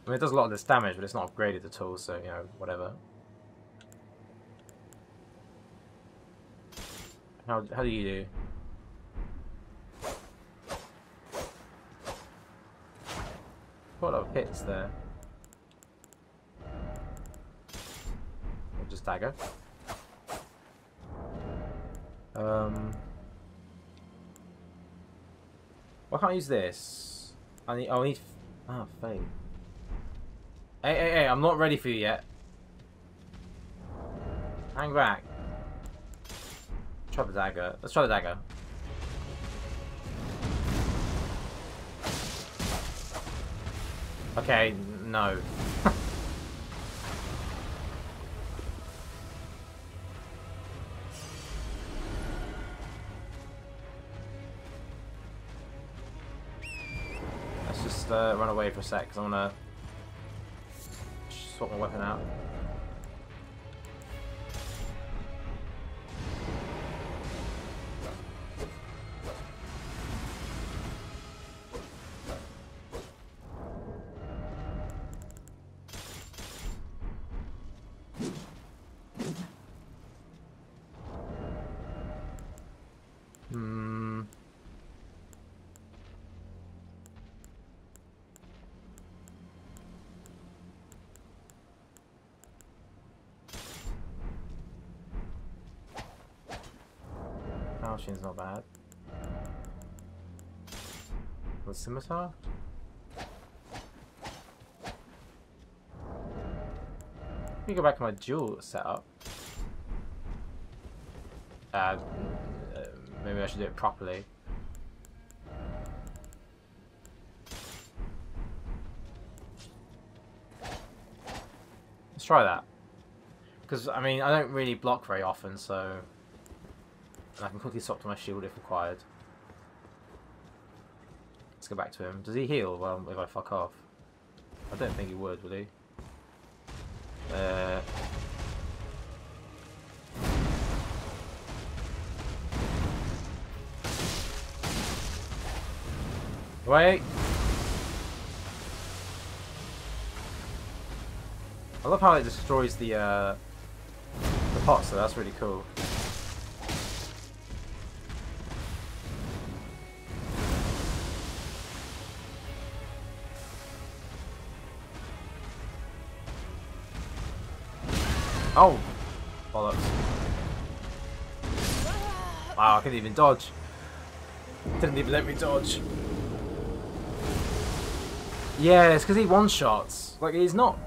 I mean, it does a lot of this damage, but it's not upgraded at all, so, you know, whatever. How, how do you do? Quite a lot of hits there. Just dagger. Um... I can't I use this. I need. Oh, I need. Ah, fate. Hey, hey, hey, I'm not ready for you yet. Hang back. Try the dagger. Let's try the dagger. Okay, no. Let's just uh, run away for a sec, because I want to my weapon out. machine's not bad. The scimitar? Let me go back to my dual setup. Uh, uh maybe I should do it properly. Let's try that. Because, I mean, I don't really block very often, so and I can quickly swap to my shield if required. Let's go back to him. Does he heal well, if I fuck off? I don't think he would, would he? Uh... Wait! I love how it destroys the, uh, the pot, so that's really cool. Oh! Bollocks. Wow, I couldn't even dodge. Didn't even let me dodge. Yeah, it's because he one-shots. Like, he's not...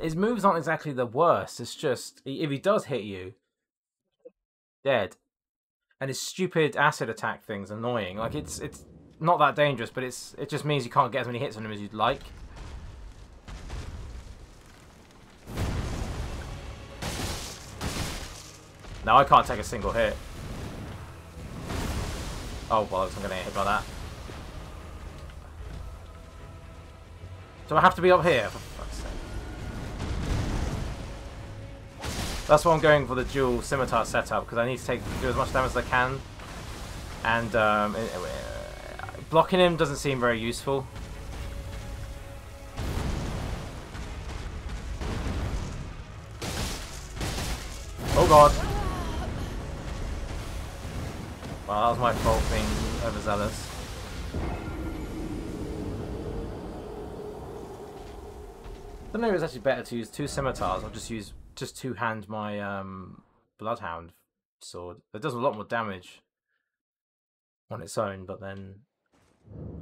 His moves aren't exactly the worst. It's just, if he does hit you, dead. And his stupid acid attack thing's annoying. Like, it's it's not that dangerous, but it's it just means you can't get as many hits on him as you'd like. Now I can't take a single hit. Oh, bollocks, I'm gonna get hit by that. Do I have to be up here? For fuck's sake. That's why I'm going for the dual scimitar setup, because I need to take do as much damage as I can. And um, it, it, blocking him doesn't seem very useful. Oh god. Well, that was my fault being overzealous. I don't know if it's actually better to use two scimitars or just use just two hand my um, bloodhound sword. It does a lot more damage on its own, but then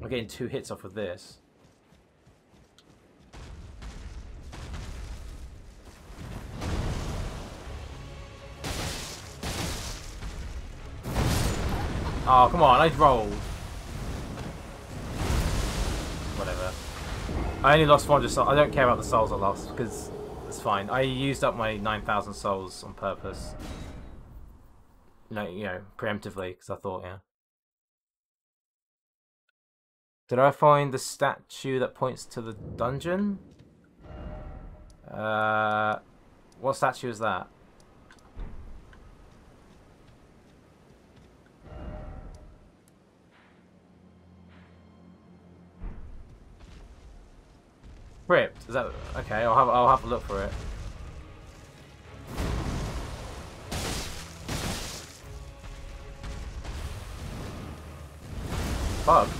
I'm getting two hits off of this. Oh, come on, I rolled. Whatever. I only lost 400 souls. I don't care about the souls I lost, because it's fine. I used up my 9,000 souls on purpose. No, you know, preemptively, because I thought, yeah. Did I find the statue that points to the dungeon? Uh, what statue is that? Crypt. Is that okay? I'll have I'll have a look for it. Bugged.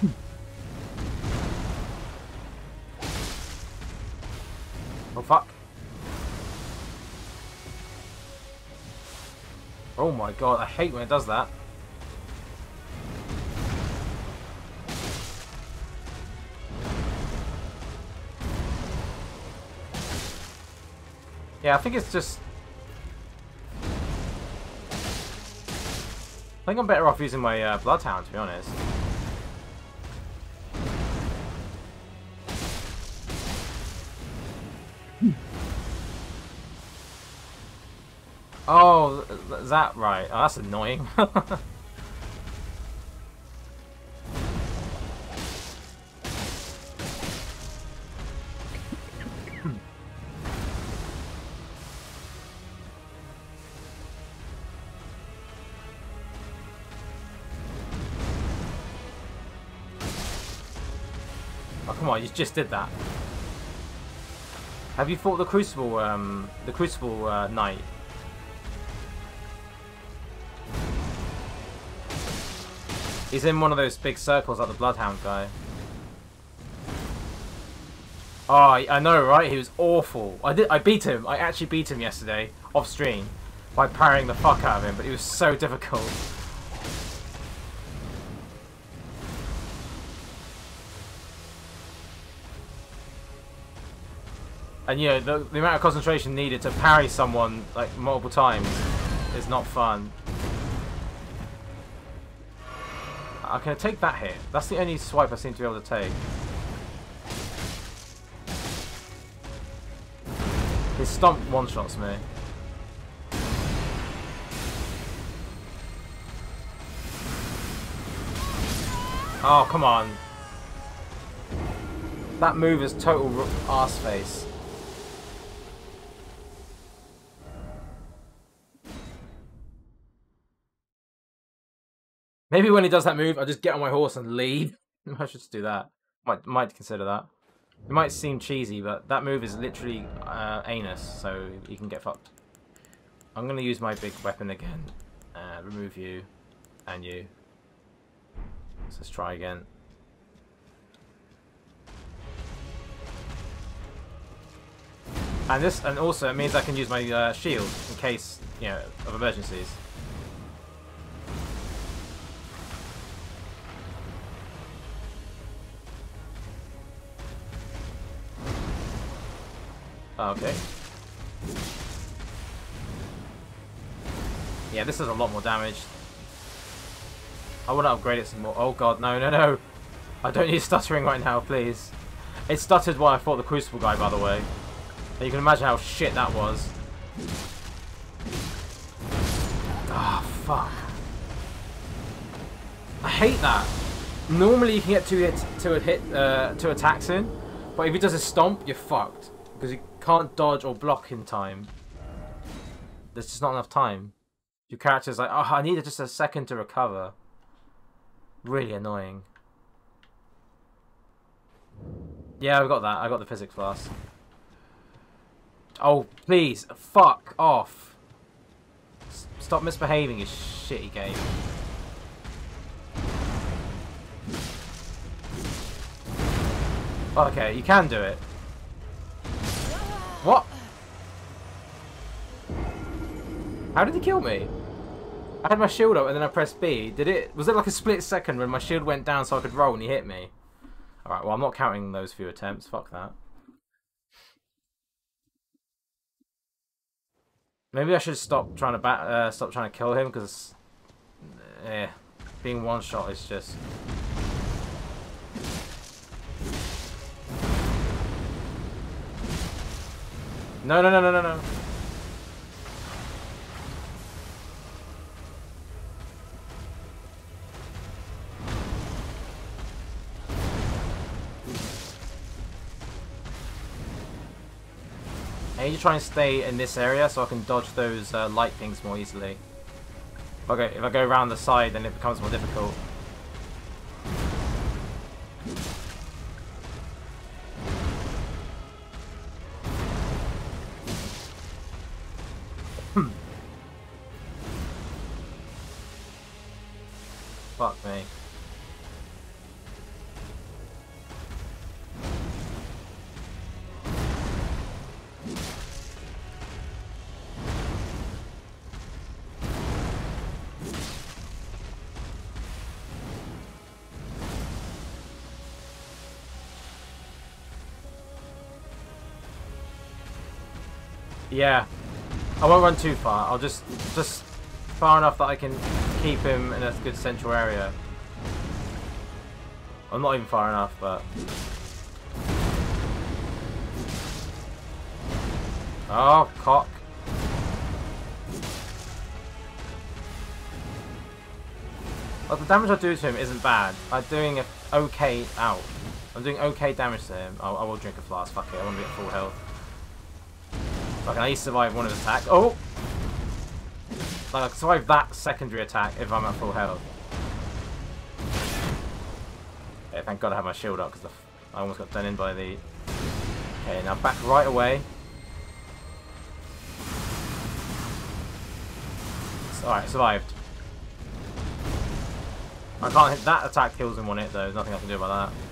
Hmm. oh fuck. Oh my god, I hate when it does that. Yeah, I think it's just... I think I'm better off using my uh, Bloodhound, to be honest. Oh, is that right? Oh, that's annoying. just did that. Have you fought the Crucible, um, the Crucible uh, Knight? He's in one of those big circles like the Bloodhound guy. Oh, I know, right? He was awful. I did. I beat him. I actually beat him yesterday off stream by parrying the fuck out of him, but he was so difficult. And you know, the, the amount of concentration needed to parry someone like multiple times is not fun. I can take that hit. That's the only swipe I seem to be able to take. His stomp one-shots me. Oh, come on. That move is total ass face. Maybe when he does that move, I just get on my horse and leave. I should do that. Might might consider that. It might seem cheesy, but that move is literally uh, anus, so you can get fucked. I'm gonna use my big weapon again. Uh, remove you, and you. So let's try again. And this, and also it means I can use my uh, shield in case, you know, of emergencies. Okay. Yeah, this does a lot more damage. I want to upgrade it some more. Oh god, no, no, no. I don't need stuttering right now, please. It stuttered while I fought the Crucible guy, by the way. And you can imagine how shit that was. Ah, oh, fuck. I hate that. Normally you can get two hits, two hit, uh, two attacks in, but if he does a stomp, you're fucked because you can't dodge or block in time. There's just not enough time. Your character's like, oh, I needed just a second to recover. Really annoying. Yeah, I've got that. I got the Physick flask. Oh, please. Fuck off. Stop misbehaving, you shitty game. Okay, you can do it. What? How did he kill me? I had my shield up and then I pressed B. Did it? Was it like a split second when my shield went down so I could roll and he hit me? Alright, well I'm not counting those few attempts. Fuck that. Maybe I should stop trying to bat, uh, stop trying to kill him because, eh, being one shot is just No, no, no, no, no, no. I need to try and stay in this area so I can dodge those uh, light things more easily. Okay, if I go around the side then it becomes more difficult. Yeah. I won't run too far. I'll just just far enough that I can keep him in a good central area. I'm not even far enough, but... Oh, cock. Well, the damage I do to him isn't bad. I'm doing a okay out. I'm doing okay damage to him. I will drink a flask. Fuck it, I want to be at full health. Fucking, I need to survive one of his attacks. Oh! Like, I can survive that secondary attack if I'm at full health. Okay, thank god I have my shield up because I almost got done in by the... Okay, now back right away. Alright, survived. I can't hit that attack kills in one hit though, there's nothing I can do about that.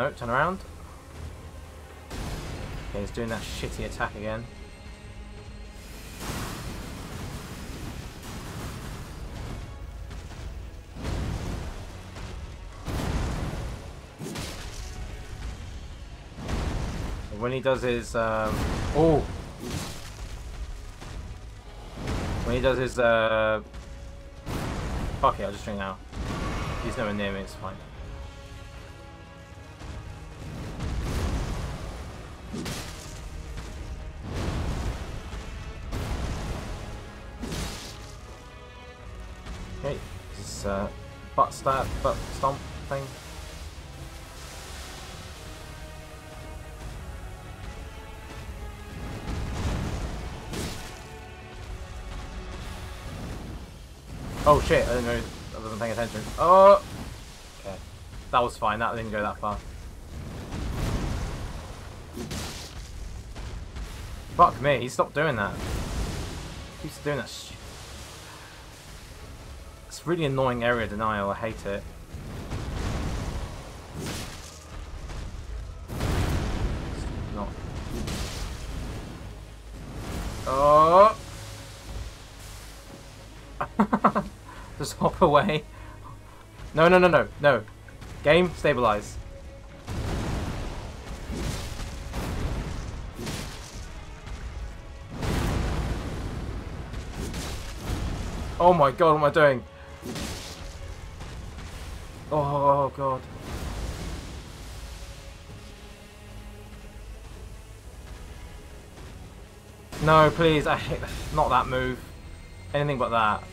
No, turn around. Okay, he's doing that shitty attack again. when he does his um oh when he does his uh fuck it, I'll just drink now. He's nowhere near me, it's fine. Stab butt stomp thing. Oh shit, I didn't know I wasn't paying attention. Oh Okay. That was fine, that didn't go that far. Fuck me, he stopped doing that. He keeps doing that shit. It's really annoying area denial, I hate it. Not. Oh! Just hop away. No, no, no, no, no. Game, stabilize. Oh my god, what am I doing? Oh god. No, please, I hate not that move. Anything but that.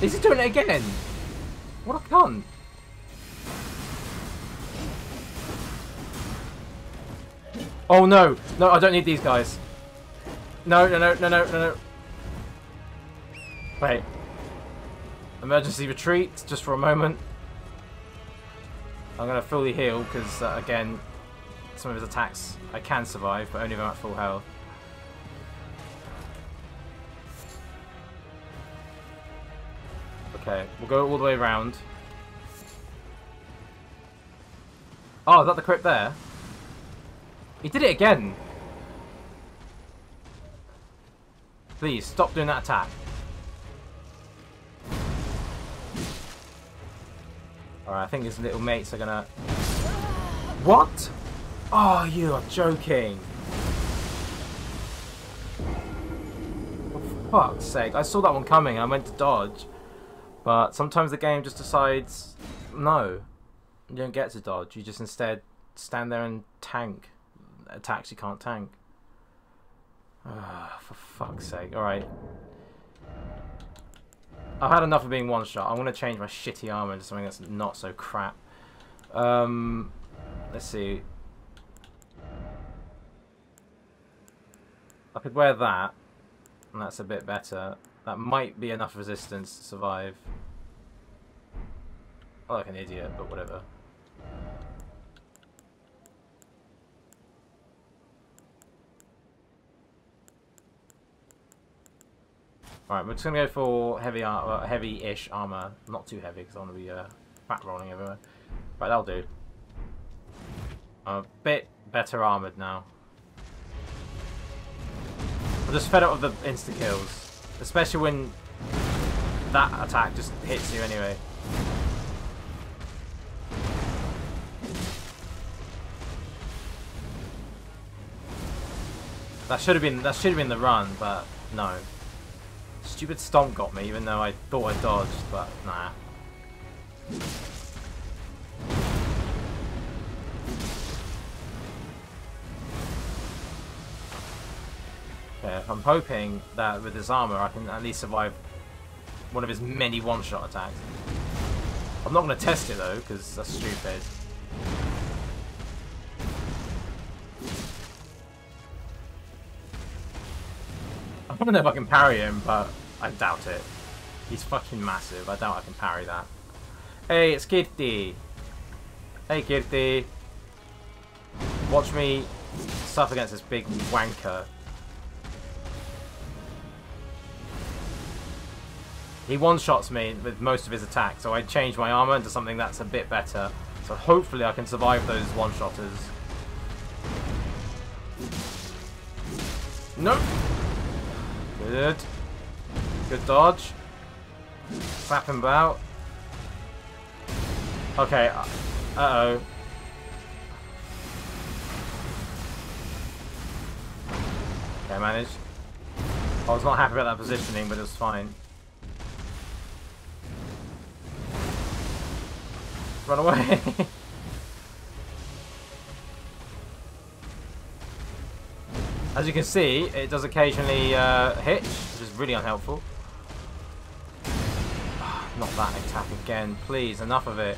Is he doing it again? What a cunt. Oh no! No, I don't need these guys. No, no, no, no, no, no, no. Wait. Emergency retreat, just for a moment. I'm going to fully heal, because, uh, again, some of his attacks I can survive, but only if I'm at full health. Okay, we'll go all the way around. Oh, is that the crypt there? He did it again! Please, stop doing that attack. Alright, I think his little mates are gonna... What? Oh, you are joking. For fuck's sake. I saw that one coming I went to dodge. But sometimes the game just decides, no, you don't get to dodge. You just instead stand there and tank attacks you can't tank. Ah, for fuck's sake. Alright. I've had enough of being one shot. I want to change my shitty armor into something that's not so crap. Um, let's see. I could wear that, and that's a bit better. That might be enough resistance to survive. I like an idiot, but whatever. Alright, we're just gonna go for heavy armor, heavy-ish armor. Not too heavy, because I want to be uh, fat rolling everywhere. But that'll do. I'm a bit better armored now. I'm just fed up with the insta-kills. Especially when that attack just hits you anyway. That should have been that should have been the run, but no. Stupid stomp got me, even though I thought I dodged, but nah. Okay, I'm hoping that with his armor I can at least survive one of his many one-shot attacks. I'm not going to test it though, because that's stupid. I don't know if I can parry him, but I doubt it. He's fucking massive. I doubt I can parry that. Hey, it's Kirti. Hey, Kirti. Watch me stuff against this big wanker. He one-shots me with most of his attacks, so I changed my armor into something that's a bit better. So hopefully I can survive those one-shotters. Nope. Good. Good dodge. Slap him about. Okay. Uh, Uh-oh. Okay, I managed. I was not happy about that positioning, but it was fine. Run away! As you can see, it does occasionally uh, hitch, which is really unhelpful. Not that attack again, please, enough of it.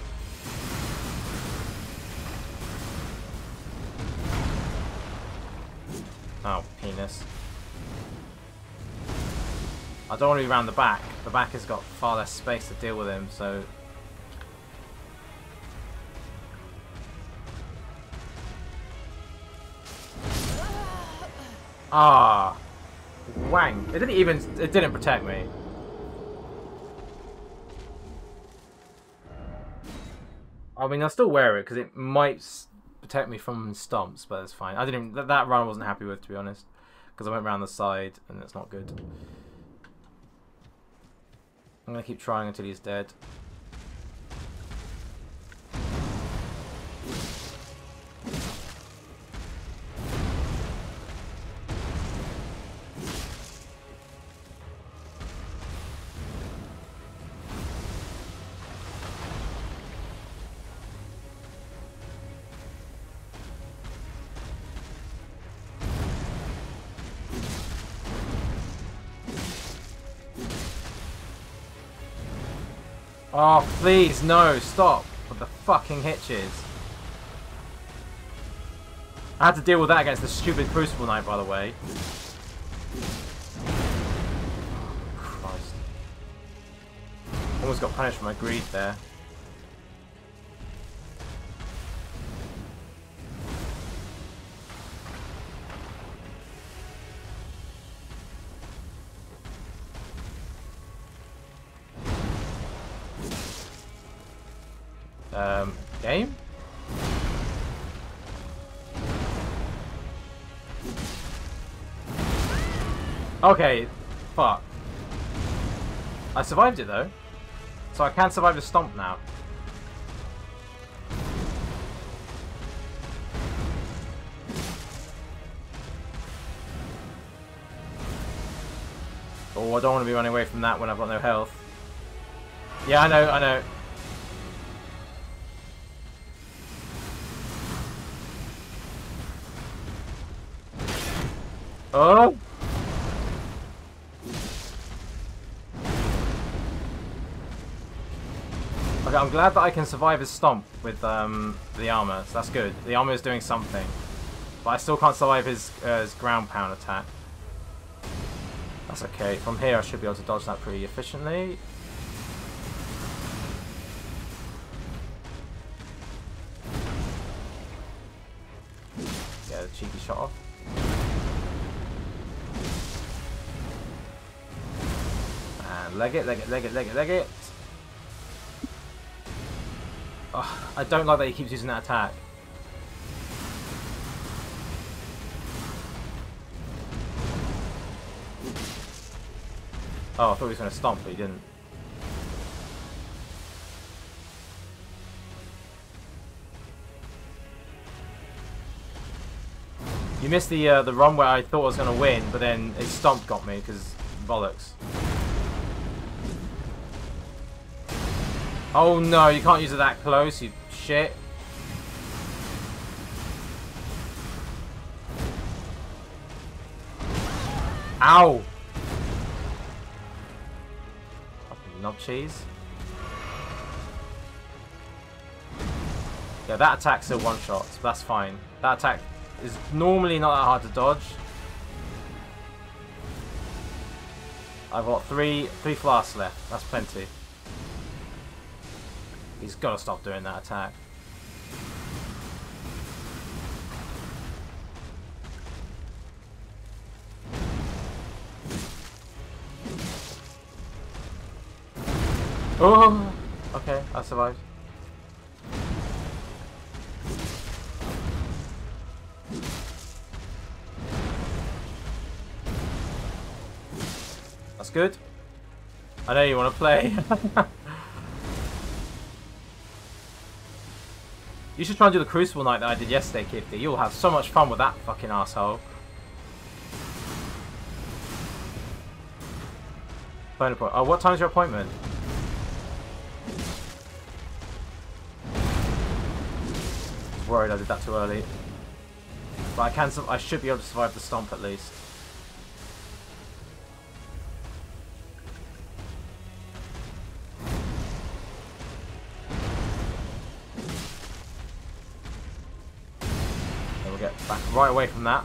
Oh, penis. I don't want to be around the back. The back has got far less space to deal with him, so... Ah! Wang! It didn't even... It didn't protect me. I mean, I'll still wear it, because it might protect me from stumps, but it's fine. I didn't. That, that run I wasn't happy with, to be honest, because I went around the side and it's not good. I'm gonna keep trying until he's dead. Please, no, stop with the fucking hitches. I had to deal with that against the stupid Crucible Knight, by the way. Christ. Almost got punished for my greed there. Okay, fuck. I survived it though. So I can survive the stomp now. Oh, I don't want to be running away from that when I've got no health. Yeah, I know, I know. Oh! I'm glad that I can survive his stomp with um, the armor, so that's good. The armor is doing something. But I still can't survive his, uh, his ground pound attack. That's okay. From here I should be able to dodge that pretty efficiently. Get a cheeky shot off. And leg it, leg it, leg it, leg it, leg it. I don't like that he keeps using that attack. Oh, I thought he was going to stomp, but he didn't. You missed the uh, the run where I thought I was going to win, but then his stomp got me because bollocks. Oh no, you can't use it that close, you shit. Ow! Fucking knob cheese. Yeah, that attack's still one shot, so that's fine. That attack is normally not that hard to dodge. I've got three three flasks left. That's plenty. He's got to stop doing that attack. Oh! Okay, I survived. That's good. I know you want to play. You should try and do the Crucible Knight that I did yesterday, Kifty. You'll have so much fun with that fucking asshole. Oh, what time's your appointment? worried I did that too early. But I can. I should be able to survive the stomp at least. Right away from that.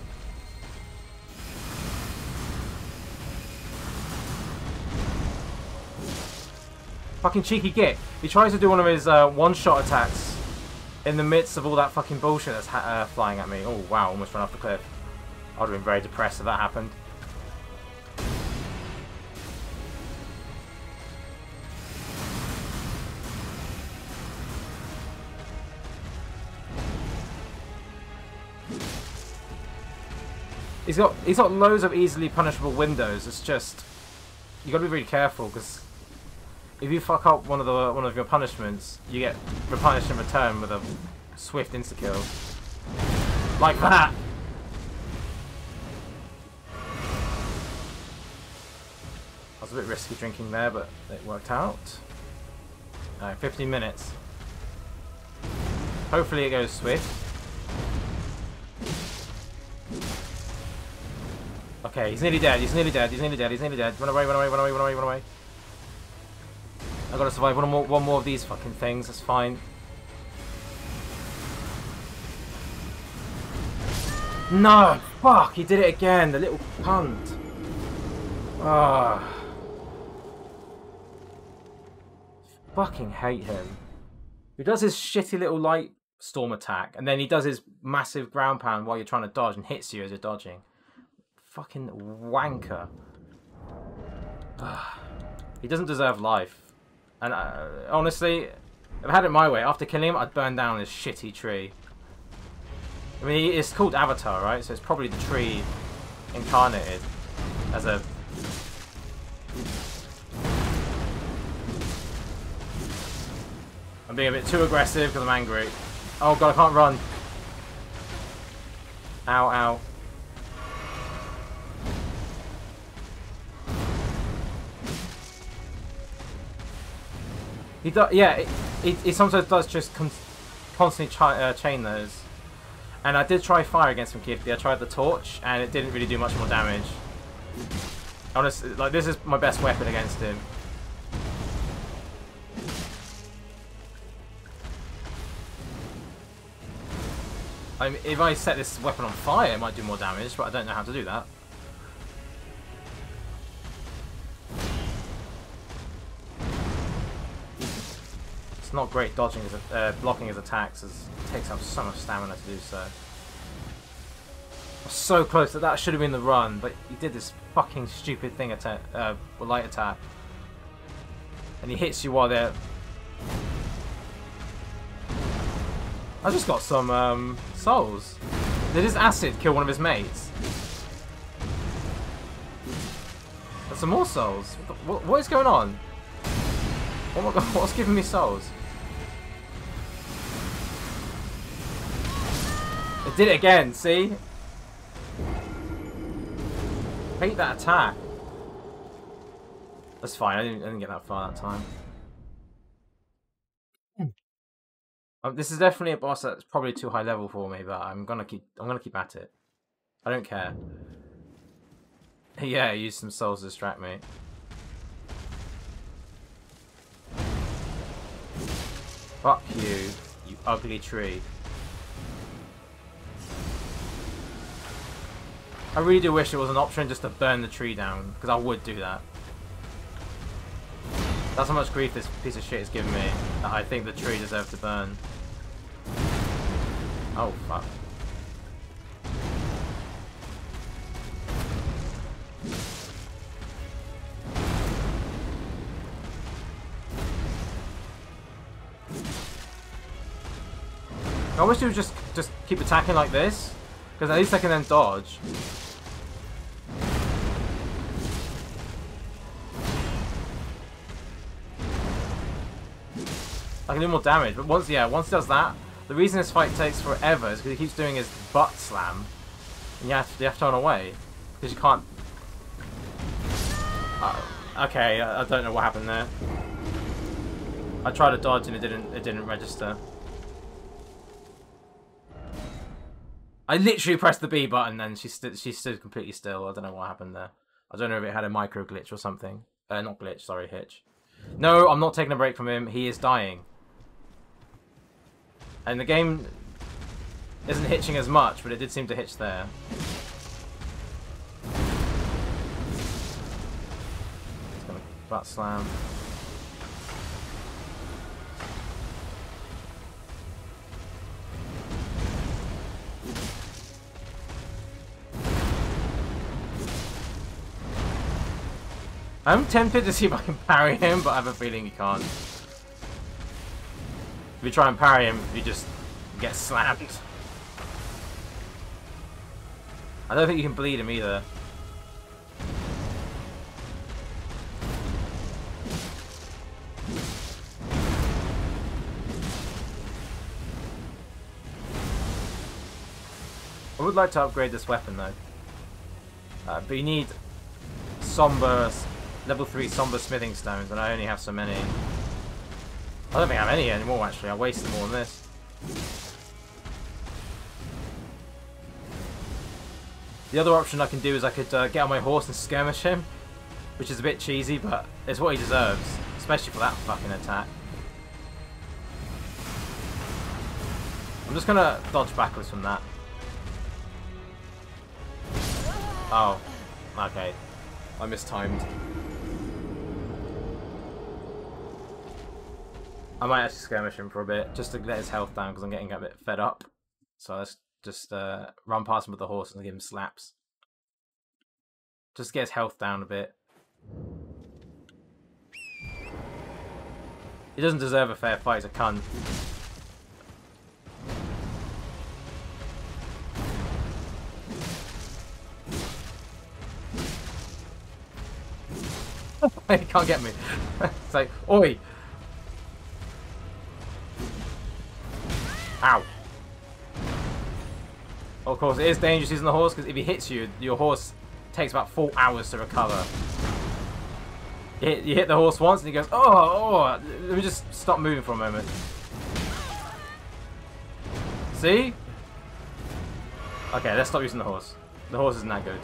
Fucking cheeky git. He tries to do one of his uh, one-shot attacks in the midst of all that fucking bullshit that's uh, flying at me. Oh, wow, almost run off the cliff. I would have been very depressed if that happened. He's got he's got loads of easily punishable windows. It's just you got to be really careful because if you fuck up one of the one of your punishments, you get punished in return with a swift insta kill. Like that. I was a bit risky drinking there, but it worked out. Alright, 15 minutes. Hopefully it goes swift. Okay, he's nearly dead, he's nearly dead, he's nearly dead, he's nearly dead. Run away, run away, run away, run away, run away. I gotta survive one more, one more of these fucking things. That's fine. No! Fuck! He did it again. The little cunt. Ah. Fucking hate him. He does his shitty little light storm attack, and then he does his massive ground pound while you're trying to dodge and hits you as you're dodging. Fucking wanker. Ah. He doesn't deserve life. And uh, honestly, if I had it my way, after killing him, I'd burn down this shitty tree. I mean, it's called Avatar, right? So it's probably the tree incarnated as a... I'm being a bit too aggressive because I'm angry. Oh god, I can't run. Ow, ow. He does, yeah. it he sometimes does just con constantly uh, chain those. And I did try fire against him, Kifty. I tried the torch, and it didn't really do much more damage. Honestly, like this is my best weapon against him. I mean, if I set this weapon on fire, it might do more damage, but I don't know how to do that. Not great dodging his, uh, blocking his attacks as it takes up so much stamina to do so. So close that that should have been the run, but he did this fucking stupid thing attack, uh, light attack. And he hits you while they're... I just got some um, souls. Did his acid kill one of his mates? There's some more souls. What, what is going on? Oh my god, what's giving me souls? It did it again, see? Hate that attack. That's fine, I didn't, I didn't get that far that time. Um, this is definitely a boss that's probably too high level for me, but I'm gonna keep I'm gonna keep at it. I don't care. yeah, use some souls to distract me. Fuck you, you ugly tree. I really do wish it was an option just to burn the tree down, because I would do that. That's how much grief this piece of shit has given me, that I think the tree deserves to burn. Oh, fuck. I wish you would just, just keep attacking like this, because at least I can then dodge. I can do more damage, but once, yeah, once he does that, The reason this fight takes forever is because he keeps doing his butt slam. And you have to, you have to run away. Because you can't... Uh, okay, I, I don't know what happened there. I tried to dodge and it didn't, it didn't register. I literally pressed the B button and she stood she stood completely still. I don't know what happened there. I don't know if it had a micro glitch or something. Uh, not glitch, sorry, hitch. No, I'm not taking a break from him. He is dying. And the game isn't hitching as much, but it did seem to hitch there. It's butt slam. I'm tempted to see if I can parry him, but I have a feeling he can't. If you try and parry him, you just get slammed. I don't think you can bleed him either. I would like to upgrade this weapon though. Uh, but you need somber level 3 somber smithing stones and I only have so many. I don't think I have any anymore actually, I wasted more than this. The other option I can do is I could uh, get on my horse and skirmish him, which is a bit cheesy, but it's what he deserves, especially for that fucking attack. I'm just gonna dodge backwards from that. Oh, okay. I mistimed. I might actually skirmish him for a bit, just to let his health down, because I'm getting a bit fed up. So let's just uh, run past him with the horse and give him slaps. Just get his health down a bit. He doesn't deserve a fair fight, he's a cunt. he can't get me. it's like, oi! Ow. Of course, it is dangerous using the horse, because if he hits you, your horse takes about four hours to recover. You hit, you hit the horse once, and he goes, oh, oh, let me just stop moving for a moment. See? Okay, let's stop using the horse. The horse isn't that good.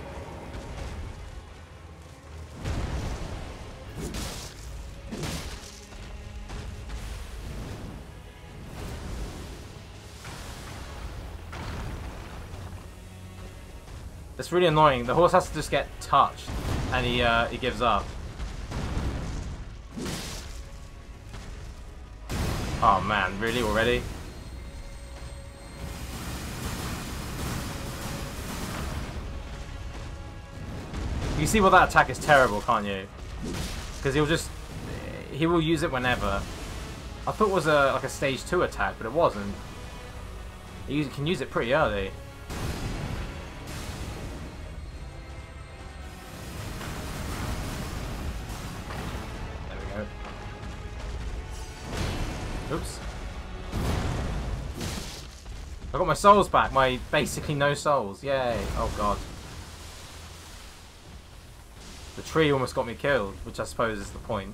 It's really annoying. The horse has to just get touched, and he uh, he gives up. Oh man, really already? You see well that attack is terrible, can't you? Because he'll just he will use it whenever. I thought it was a like a stage two attack, but it wasn't. He can use it pretty early. Souls back, my basically no souls. Yay. Oh god. The tree almost got me killed, which I suppose is the point.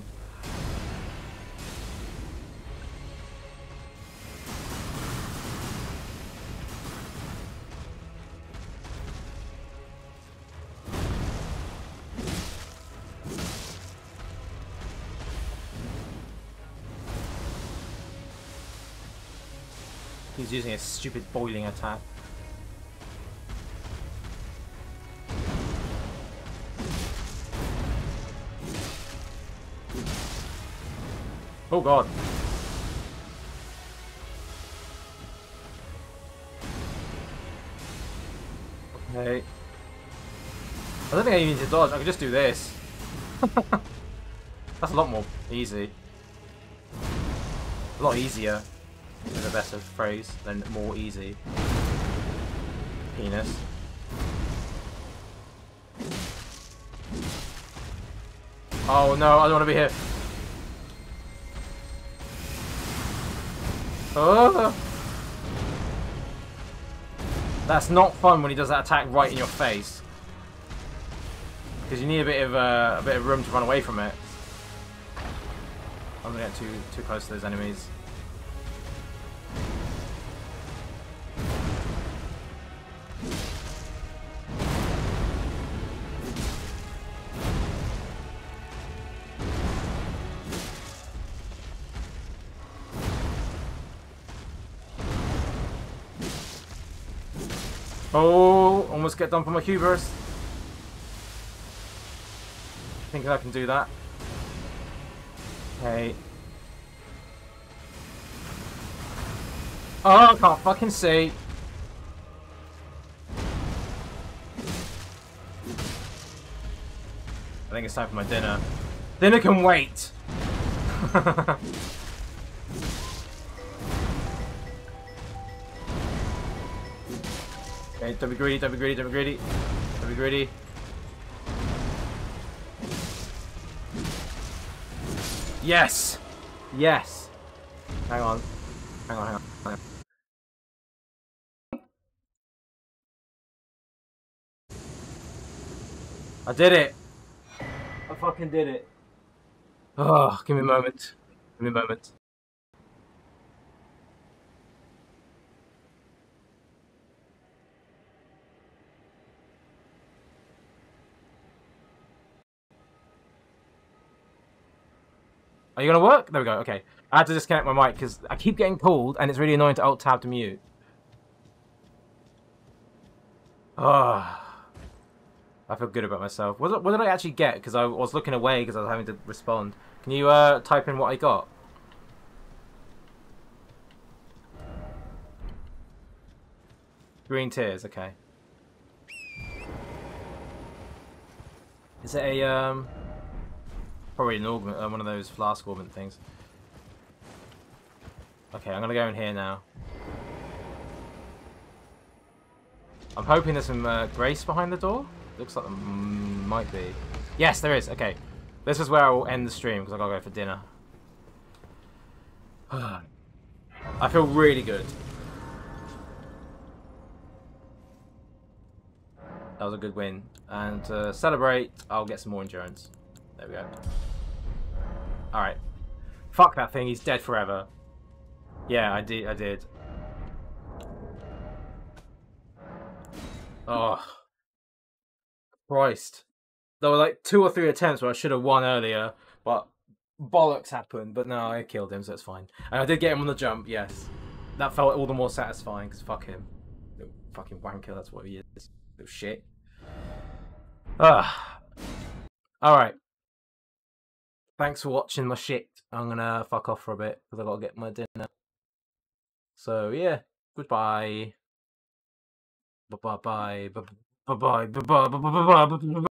Stupid boiling attack. Oh god. Okay. I don't think I even need to dodge, I could just do this. That's a lot more easy. A lot easier is a better phrase than more easy. Penis. Oh no, I don't want to be here. Oh! That's not fun when he does that attack right in your face. Because you need a bit of uh, a bit of room to run away from it. I'm gonna get too too close to those enemies. Almost get done for my Q burst. Think I can do that. Okay. Oh, I can't fucking see. I think it's time for my dinner. Dinner can wait! okay, don't be greedy, don't be greedy, don't be greedy. Don't be greedy. Yes! Yes! Hang on. Hang on, hang on. Hang on. I did it! I fucking did it. Oh, give me a moment. Give me a moment. Are you gonna work? There we go. Okay. I had to disconnect my mic because I keep getting pulled and it's really annoying to alt tab to mute. Ah. I feel good about myself. What, what did I actually get? Because I was looking away because I was having to respond. Can you uh, type in what I got? Green tears, okay. Is it a, um... Probably an augment, uh, one of those flask augment things. Okay, I'm gonna go in here now. I'm hoping there's some uh, grace behind the door. Looks like there might be. Yes, there is. Okay. This is where I will end the stream because i got to go for dinner. I feel really good. That was a good win. And to celebrate, I'll get some more endurance. There we go. Alright. Fuck that thing, he's dead forever. Yeah, I did, I did. Oh. Christ. There were like two or three attempts where I should have won earlier, but bollocks happened. But no, I killed him, so it's fine. And I did get him on the jump, yes. That felt all the more satisfying, because fuck him. Little fucking wanker, that's what he is. Little shit. Ah. Alright. Thanks for watching my shit. I'm gonna fuck off for a bit, because i got to get my dinner. So, yeah. Goodbye. Bye-bye. Bye-bye. Bye-bye. Bye-bye. Bye-bye. Bye-bye.